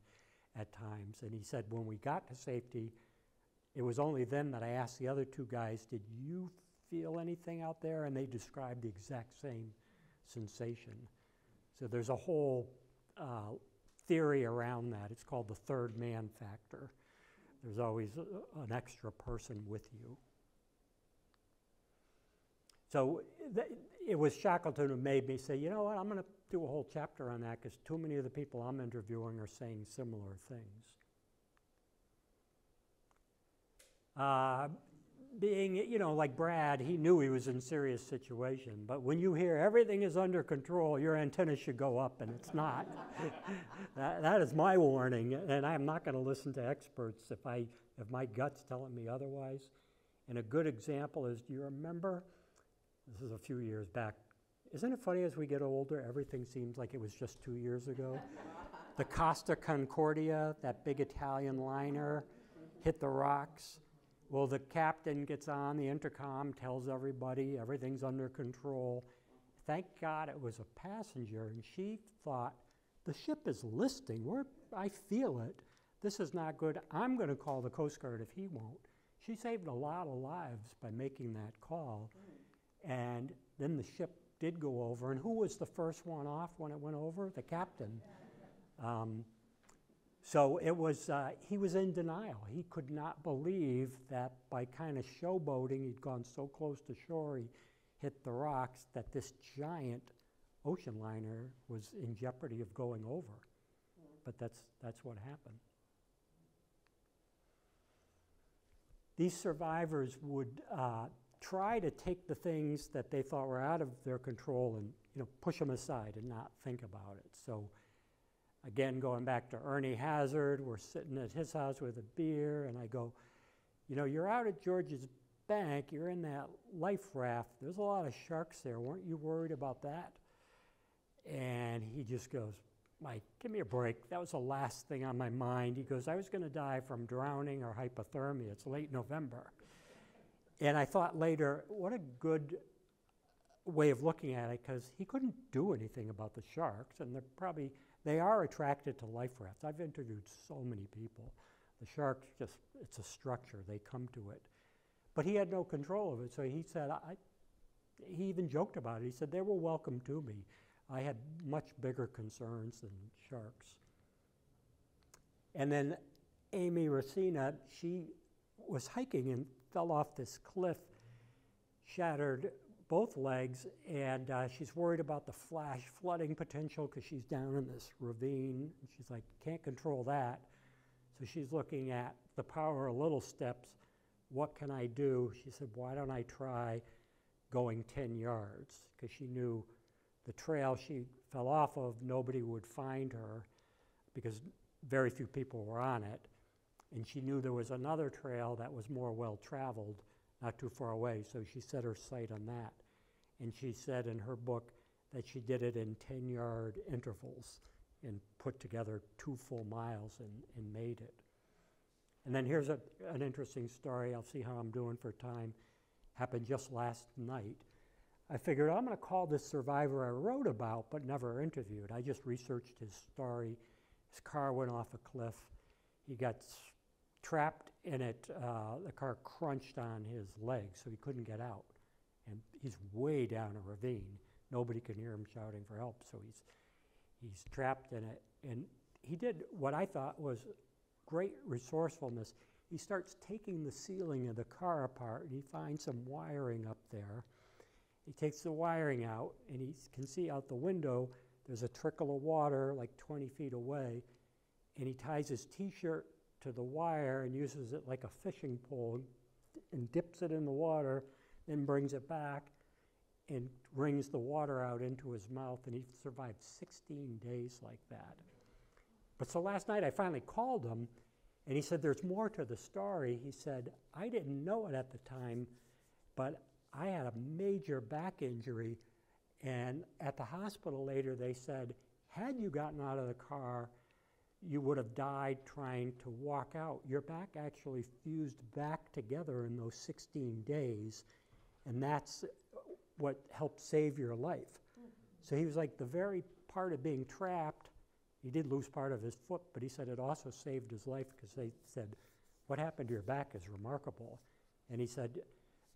Speaker 1: at times. And he said, when we got to safety, it was only then that I asked the other two guys, Did you feel anything out there? And they described the exact same sensation. So there's a whole uh, theory around that. It's called the third man factor. There's always a, an extra person with you. So it was Shackleton who made me say, you know what, I'm going to do a whole chapter on that because too many of the people I'm interviewing are saying similar things. Uh, being, you know, like Brad, he knew he was in serious situation. But when you hear everything is under control, your antenna should go up, and it's not. that, that is my warning, and I'm not going to listen to experts if I if my gut's telling me otherwise. And a good example is, do you remember? This is a few years back. Isn't it funny as we get older, everything seems like it was just two years ago? the Costa Concordia, that big Italian liner hit the rocks. Well, the captain gets on the intercom, tells everybody everything's under control. Thank God it was a passenger, and she thought, the ship is listing. We're, I feel it. This is not good. I'm going to call the Coast Guard if he won't. She saved a lot of lives by making that call. And then the ship did go over. And who was the first one off when it went over? The captain. Um, so it was, uh, he was in denial. He could not believe that by kind of showboating, he'd gone so close to shore, he hit the rocks, that this giant ocean liner was in jeopardy of going over. But that's, that's what happened. These survivors would uh, try to take the things that they thought were out of their control and you know, push them aside and not think about it. So again, going back to Ernie Hazard, we're sitting at his house with a beer, and I go, you know, you're out at Georges Bank, you're in that life raft. There's a lot of sharks there. Weren't you worried about that? And he just goes, Mike, give me a break. That was the last thing on my mind. He goes, I was going to die from drowning or hypothermia. It's late November. And I thought later, what a good way of looking at it, because he couldn't do anything about the sharks, and they're probably, they are attracted to life rafts. I've interviewed so many people. The sharks just, it's a structure, they come to it. But he had no control of it, so he said, I, he even joked about it. He said, they were welcome to me. I had much bigger concerns than sharks. And then Amy Racina, she was hiking and fell off this cliff, shattered both legs, and uh, she's worried about the flash flooding potential because she's down in this ravine. She's like, can't control that. So she's looking at the power of little steps. What can I do? She said, why don't I try going 10 yards? Because she knew the trail she fell off of, nobody would find her because very few people were on it. And she knew there was another trail that was more well traveled, not too far away, so she set her sight on that. And she said in her book that she did it in 10 yard intervals and put together two full miles and, and made it. And then here's a, an interesting story. I'll see how I'm doing for time. Happened just last night. I figured I'm going to call this survivor I wrote about but never interviewed. I just researched his story. His car went off a cliff. He got trapped in it. Uh, the car crunched on his leg, so he couldn't get out. And he's way down a ravine. Nobody can hear him shouting for help, so he's, he's trapped in it. And he did what I thought was great resourcefulness. He starts taking the ceiling of the car apart, and he finds some wiring up there he takes the wiring out and he can see out the window there's a trickle of water like 20 feet away. And he ties his t shirt to the wire and uses it like a fishing pole and dips it in the water, then brings it back and wrings the water out into his mouth. And he survived 16 days like that. But so last night I finally called him and he said, There's more to the story. He said, I didn't know it at the time, but I had a major back injury, and at the hospital later they said, had you gotten out of the car, you would have died trying to walk out. Your back actually fused back together in those 16 days, and that's what helped save your life. So he was like, the very part of being trapped, he did lose part of his foot, but he said it also saved his life because they said, What happened to your back is remarkable. And he said,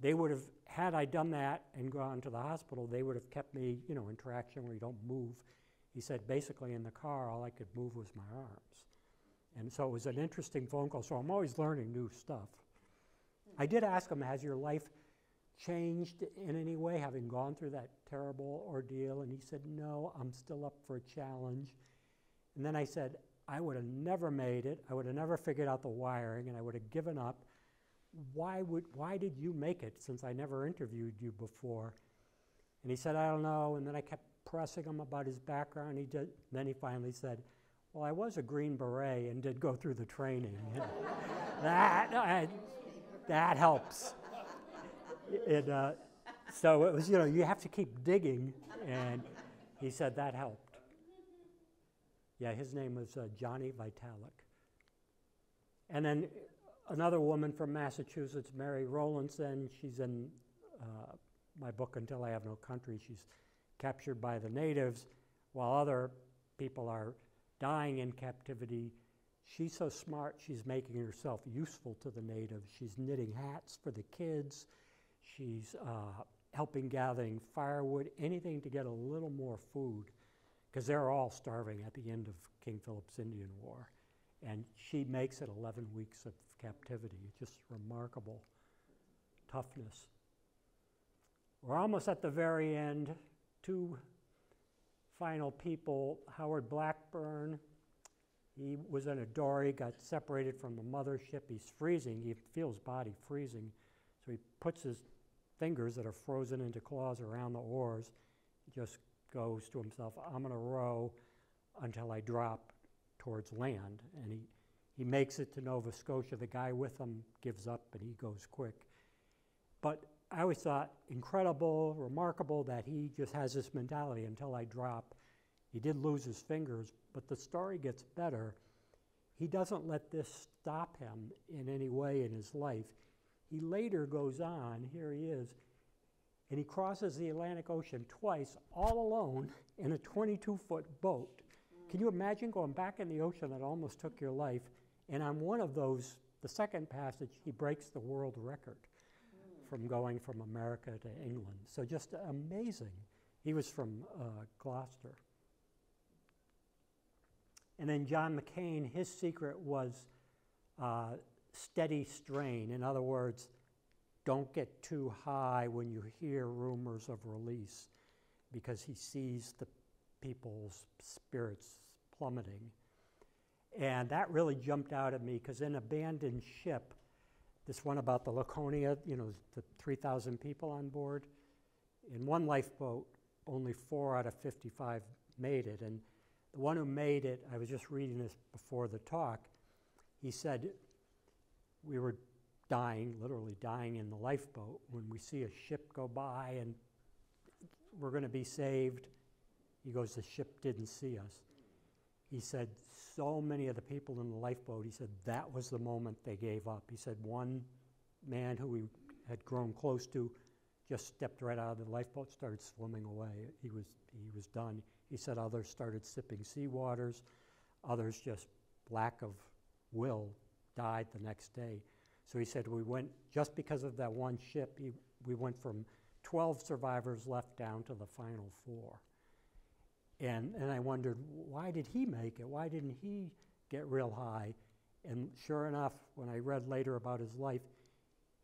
Speaker 1: they would have, had I done that and gone to the hospital, they would have kept me, you know, in traction where you don't move. He said basically in the car, all I could move was my arms. And so it was an interesting phone call. So I'm always learning new stuff. I did ask him, has your life changed in any way, having gone through that terrible ordeal? And he said, no, I'm still up for a challenge. And then I said, I would have never made it. I would have never figured out the wiring, and I would have given up why, would, why did you make it since I never interviewed you before? And he said, I don't know. And then I kept pressing him about his background. He did, then he finally said, Well, I was a Green Beret and did go through the training. that, uh, that helps. It, uh, so it was, you know, you have to keep digging. And he said that helped. Yeah, his name was uh, Johnny Vitalik. And then another woman from Massachusetts, Mary Rowlandson, she's in uh, my book, Until I Have No Country. She's captured by the natives while other people are dying in captivity. She's so smart, she's making herself useful to the natives. She's knitting hats for the kids. She's uh, helping gathering firewood, anything to get a little more food, because they're all starving at the end of King Philip's Indian War. And she makes it 11 weeks of captivity. Just remarkable toughness. We're almost at the very end. Two final people Howard Blackburn. He was in a dory, got separated from the mothership. He's freezing. He feels body freezing. So he puts his fingers that are frozen into claws around the oars. He just goes to himself, I'm going to row until I drop towards land. And he, he makes it to Nova Scotia. The guy with him gives up and he goes quick. But I always thought incredible, remarkable that he just has this mentality until I drop. He did lose his fingers, but the story gets better. He doesn't let this stop him in any way in his life. He later goes on, here he is, and he crosses the Atlantic Ocean twice, all alone, in a 22 foot boat. Can you imagine going back in the ocean that almost took your life? And on one of those, the second passage, he breaks the world record from going from America to England. So just amazing. He was from uh, Gloucester. And then John McCain, his secret was uh, steady strain. In other words, don't get too high when you hear rumors of release because he sees the people's spirits plummeting. And that really jumped out at me because in Abandon Ship, this one about the Laconia, you know, the 3,000 people on board, in one lifeboat, only four out of 55 made it. And the one who made it, I was just reading this before the talk, he said, We were dying, literally dying in the lifeboat. When we see a ship go by and we're going to be saved, he goes, The ship didn't see us. He said, So many of the people in the lifeboat, he said, that was the moment they gave up. He said, One man who he had grown close to just stepped right out of the lifeboat, started swimming away. He was, he was done. He said others started sipping sea waters, others just lack of will died the next day. So he said we went, just because of that one ship, he, we went from 12 survivors left down to the final four. And, and I wondered, why did he make it? Why didn't he get real high? And sure enough, when I read later about his life,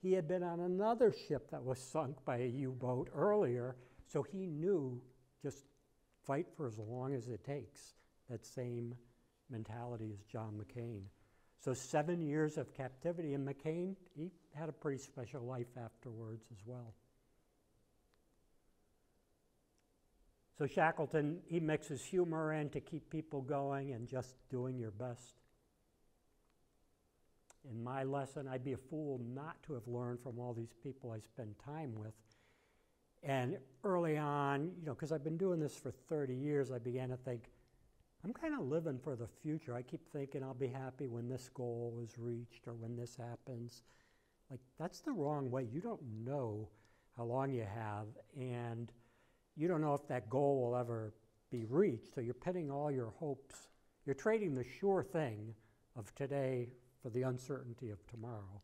Speaker 1: he had been on another ship that was sunk by a U boat earlier, so he knew just fight for as long as it takes. That same mentality as John McCain. So, seven years of captivity, and McCain, he had a pretty special life afterwards as well. So, Shackleton, he mixes humor in to keep people going and just doing your best. In my lesson, I'd be a fool not to have learned from all these people I spend time with. And early on, you know, because I've been doing this for 30 years, I began to think, I'm kind of living for the future. I keep thinking I'll be happy when this goal is reached or when this happens. Like, that's the wrong way. You don't know how long you have, and you don't know if that goal will ever be reached. So you're pitting all your hopes. You're trading the sure thing of today for the uncertainty of tomorrow.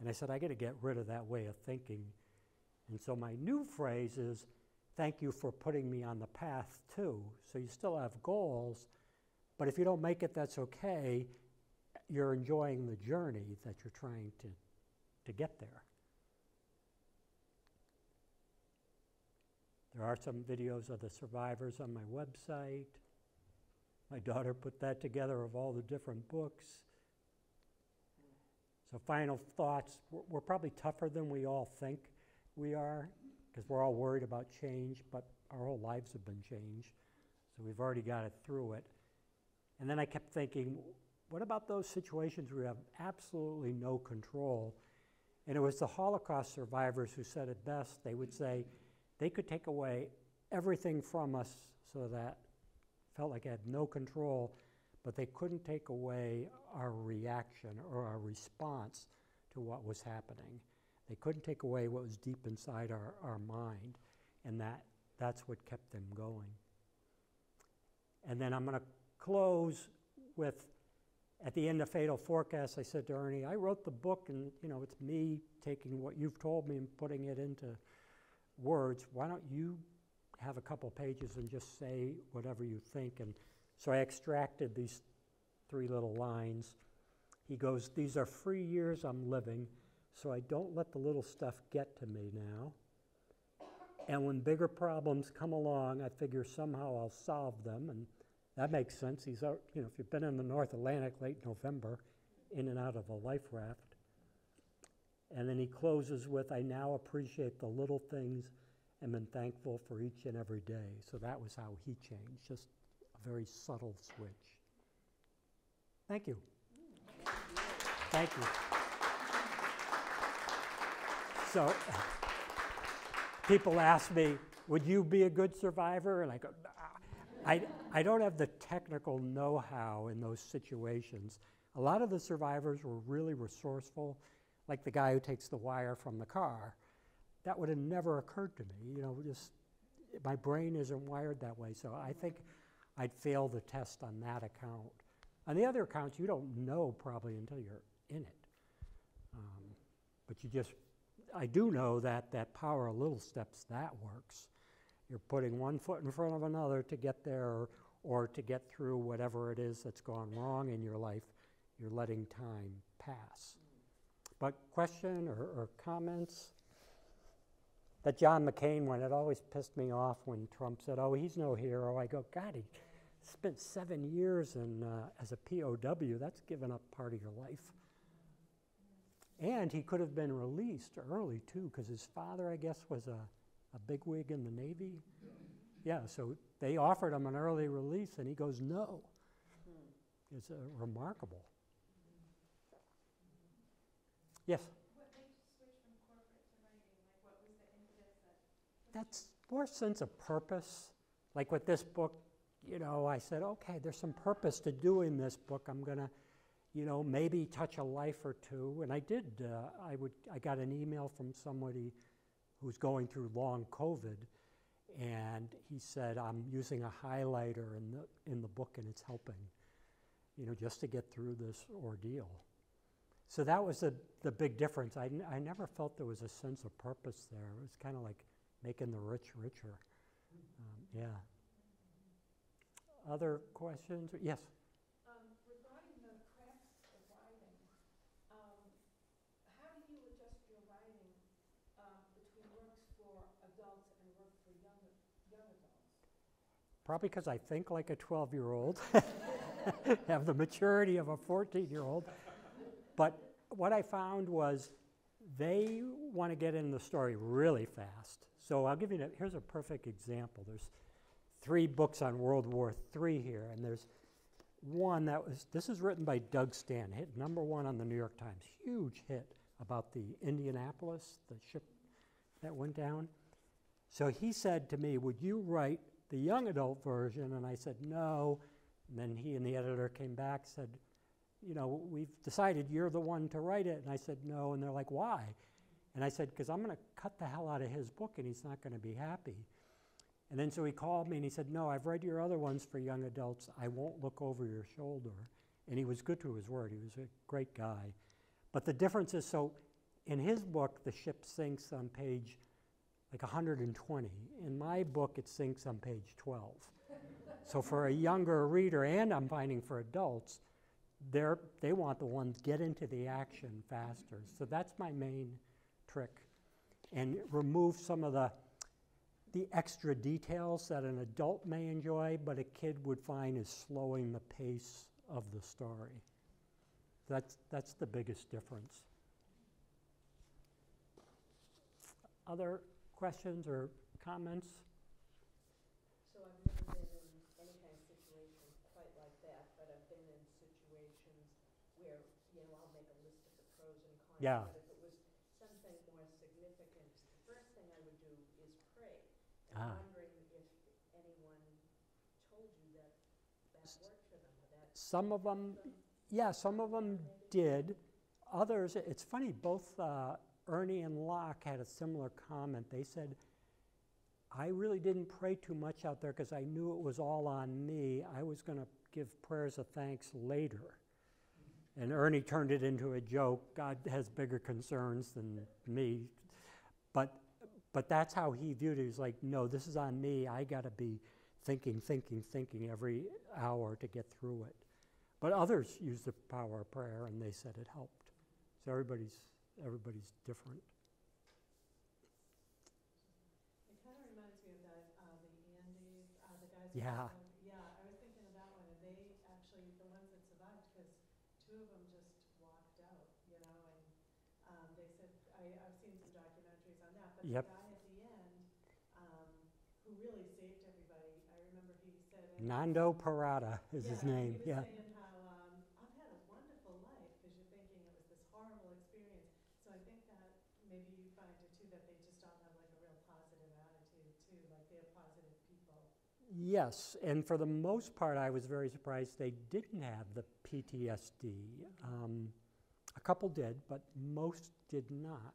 Speaker 1: And I said, I got to get rid of that way of thinking. And so my new phrase is, thank you for putting me on the path too. So you still have goals, but if you don't make it, that's okay. You're enjoying the journey that you're trying to, to get there. There are some videos of the survivors on my website. My daughter put that together of all the different books. So, final thoughts we're, probably tougher than we all think we are because we're all worried about change, but our whole lives have been changed. So, we've already got it through it. And then I kept thinking, what about those situations where we have absolutely no control? And it was the Holocaust survivors who said it best. They would say they could take away everything from us so that felt like I had no control, but they couldn't take away our reaction or our response to what was happening. They couldn't take away what was deep inside our, our mind, and that, that's what kept them going. And then I'm going to close with at the end of Fatal Forecast, I said to Ernie, I wrote the book, and you know, it's me taking what you've told me and putting it into words. Why don't you have a couple pages and just say whatever you think? And so I extracted these three little lines. He goes, These are free years I'm living, so I don't let the little stuff get to me now. And when bigger problems come along, I figure somehow I'll solve them. And that makes sense. He's, out, you know, if you've been in the North Atlantic late November, in and out of a life raft. And then he closes with, I now appreciate the little things and am thankful for each and every day. So that was how he changed, just a very subtle switch. Thank you. Thank you. So people ask me, would you be a good survivor? And I go, I, I don't have the technical know how in those situations. A lot of the survivors were really resourceful, like the guy who takes the wire from the car. That would have never occurred to me. You know, just my brain isn't wired that way. So I think I'd fail the test on that account. On the other accounts, you don't know probably until you're in it. Um, but you just, I do know that that power of little steps, that works. You're putting one foot in front of another to get there or, or to get through whatever it is that's gone wrong in your life. You're letting time pass. But question or, or comments? That John McCain one, it always pissed me off when Trump said, oh, he's no hero. I go, God, he spent seven years in, uh, as a POW. That's given up part of your life. And he could have been released early, too, because his father, I guess, was a a bigwig in the Navy? Yeah, so they offered him an early release, and he goes, no. It's uh, remarkable. Yes? That's more sense of purpose. Like with this book, you know, I said, okay, there's some purpose to doing this book. I'm going to, you know, maybe touch a life or two. And I did. Uh, I, would, I got an email from somebody who's going through long COVID, and he said, I'm using a highlighter in the, in the book and it's helping, you know, just to get through this ordeal. So that was the, the big difference. I, I never felt there was a sense of purpose there. It was kind of like making the rich richer. Um, yeah. Other questions? Yes?
Speaker 2: Um, regarding the cracks of writing, um, how do you adjust your writing uh, between works for adults and work for young, young adults?
Speaker 1: Probably because I think like a 12 year old, have the maturity of a 14 year old. But what I found was they want to get in the story really fast. So I'll give you, a, here's a perfect example. There's three books on World War II here, and there's one that was, this is written by Doug Stanton, hit number one on the New York Times, huge hit about the Indianapolis, the ship that went down. So he said to me, Would you write the young adult version, and I said, no. And then he and the editor came back, said, you know, we've decided you're the one to write it. And I said, no. And they're like, why? And I said, because I'm going to cut the hell out of his book and he's not going to be happy. And then so he called me and he said, no, I've read your other ones for young adults. I won't look over your shoulder. And he was good to his word. He was a great guy. But the difference is so in his book, the ship sinks on page like 120. In my book, it sinks on page 12. so for a younger reader, and I'm finding for adults, they're, they want the ones get into the action faster. So that's my main trick. And remove some of the, the extra details that an adult may enjoy, but a kid would find is slowing the pace of the story. That's, that's the biggest difference. Other questions or comments?
Speaker 3: So I've never been in any kind of situation quite like that, but I've been in situations where, you know, I'll make a list of the pros and cons.
Speaker 1: Yeah.
Speaker 3: But if it was something more significant, the first thing I would do is pray. And
Speaker 1: Ah.
Speaker 3: I'm wondering if anyone told you that that worked for them, or that.
Speaker 1: some of them, yeah, some of them did. Others, it's funny, both uh, Ernie and Locke had a similar comment. They said, I really didn't pray too much out there because I knew it was all on me. I was going to give prayers of thanks later. And Ernie turned it into a joke. God has bigger concerns than me. But, but that's how he viewed it. He's like, no, this is on me. I got to be thinking, thinking, thinking every hour to get through it. But others used the power of prayer and they said it helped. So everybody's, everybody's different.
Speaker 3: It kind of reminds me of that, uh, the Andes, uh, the guys.
Speaker 1: Yeah.
Speaker 3: from- Yeah, I was thinking of that one, and they actually, the ones that survived, because two of them just walked out, you know, and, um, they said, I, I've seen some documentaries on that, but the
Speaker 1: Yep.
Speaker 3: guy at the end, um, who really saved everybody, I remember he said. I-
Speaker 1: Nando Parrado is his name.
Speaker 3: He
Speaker 1: Yeah.
Speaker 3: was saying how, um, I've had a wonderful life, because you're thinking it was this horrible experience. So I think that maybe you find it too, that they just all have like a real positive attitude too, like they're positive people.
Speaker 1: Yes, and for the most part, I was very surprised they didn't have the PTSD. Um, a couple did, but most did not.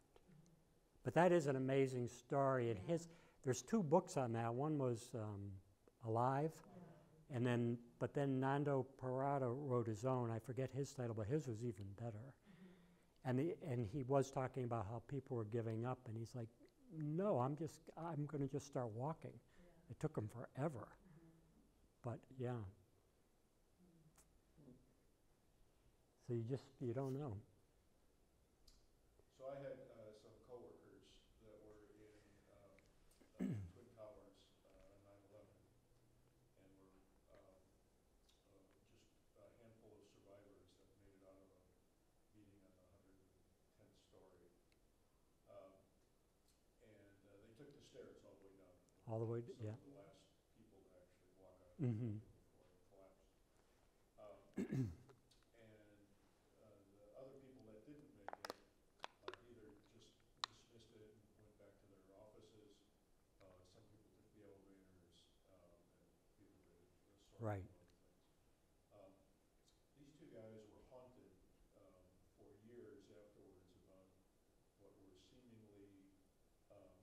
Speaker 1: But that is an amazing story, and his there's two books on that. One was um, Alive, and then but then Nando Parrado wrote his own. I forget his title, but his was even better. And the, and he was talking about how people were giving up, and he's like, "No, I'm just I'm going to just start walking." It took him forever. But yeah. So you just, you don't know.
Speaker 4: So I had uh, some coworkers that were in uh, uh, Twin Towers uh, on 9/11 and were um, uh, just a handful of survivors that made it out of a meeting on the 110th story. Um, And uh, they took the stairs all the way down.
Speaker 1: All the way,
Speaker 4: Some
Speaker 1: yeah.
Speaker 4: of the last people to actually walk out
Speaker 1: Mhm.
Speaker 4: before it collapsed. Um, And uh, the other people that didn't make it uh, either just dismissed it and went back to their offices. Uh, Some people took the elevators, um, and people did the sort of
Speaker 1: Right.
Speaker 4: other things. Um, These two guys were haunted um, for years afterwards about what were seemingly um,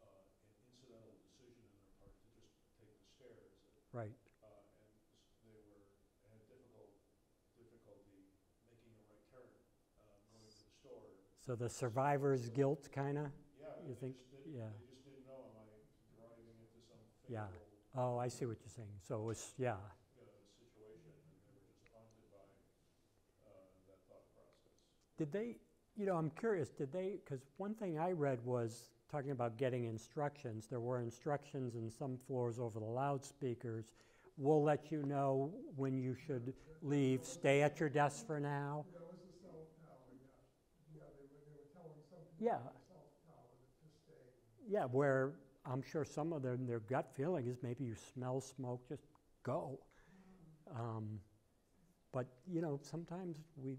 Speaker 4: uh, an incidental decision in their part to just take the stairs.
Speaker 1: Right.
Speaker 4: Uh, and s- they were, had difficult, difficulty making a right turn, uh, going to the store.
Speaker 1: So the survivor's guilt, kind of?
Speaker 4: Yeah,
Speaker 1: You
Speaker 4: they
Speaker 1: think-
Speaker 4: just didn't,
Speaker 1: yeah.
Speaker 4: they just didn't know, am I driving into some
Speaker 1: Yeah.
Speaker 4: fatal,
Speaker 1: Oh, I see what you're saying. So it was, yeah.
Speaker 4: uh, situation, and they were just haunted by, uh, that thought process.
Speaker 1: Did they, you know, I'm curious, did they, because one thing I read was talking about getting instructions. There were instructions in some floors over the loudspeakers. We'll let you know when you should leave. Stay at your desk for now.
Speaker 5: That was the South Tower, yeah. Yeah, they were, they were telling some people
Speaker 1: Yeah.
Speaker 5: on the South Tower to to stay.
Speaker 1: Yeah, where I'm sure some of them, their gut feeling is maybe you smell smoke, just go. Um, But, you know, sometimes we,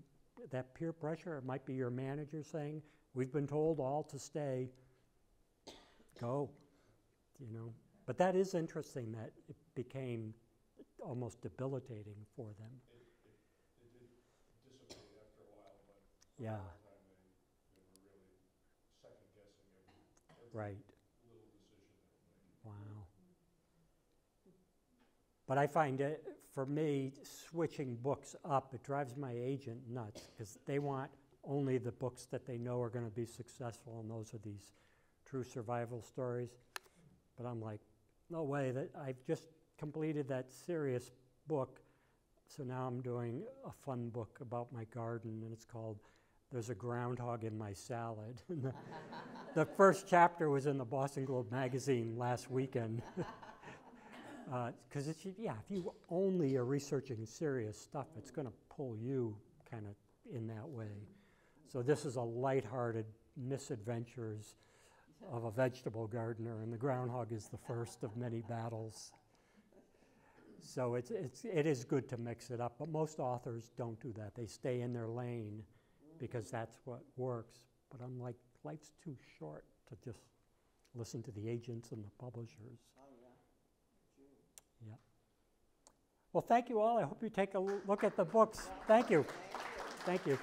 Speaker 1: that peer pressure, it might be your manager saying, we've been told all to stay, go, you know? But that is interesting that it became almost debilitating for them.
Speaker 4: It, it, it did dissipate after a while, but
Speaker 1: Yeah.
Speaker 4: time, they, they were really second guessing every, every
Speaker 1: Right.
Speaker 4: little decision they were making.
Speaker 1: Wow. But I find it, for me, switching books up, it drives my agent nuts because they want only the books that they know are going to be successful, and those are these true survival stories. But I'm like, no way, that I've just completed that serious book. So now I'm doing a fun book about my garden, and it's called There's a Groundhog in My Salad. The, the first chapter was in the Boston Globe magazine last weekend. Uh, because it's, yeah, if you only are researching serious stuff, it's going to pull you kind of in that way. So this is a lighthearted misadventures of a vegetable gardener, and the groundhog is the first of many battles. So it's, it's, it is good to mix it up, but most authors don't do that. They stay in their lane because that's what works. But I'm like, life's too short to just listen to the agents and the publishers.
Speaker 6: Oh, yeah, true.
Speaker 1: Well, thank you all. I hope you take a look at the books. Thank you. Thank you.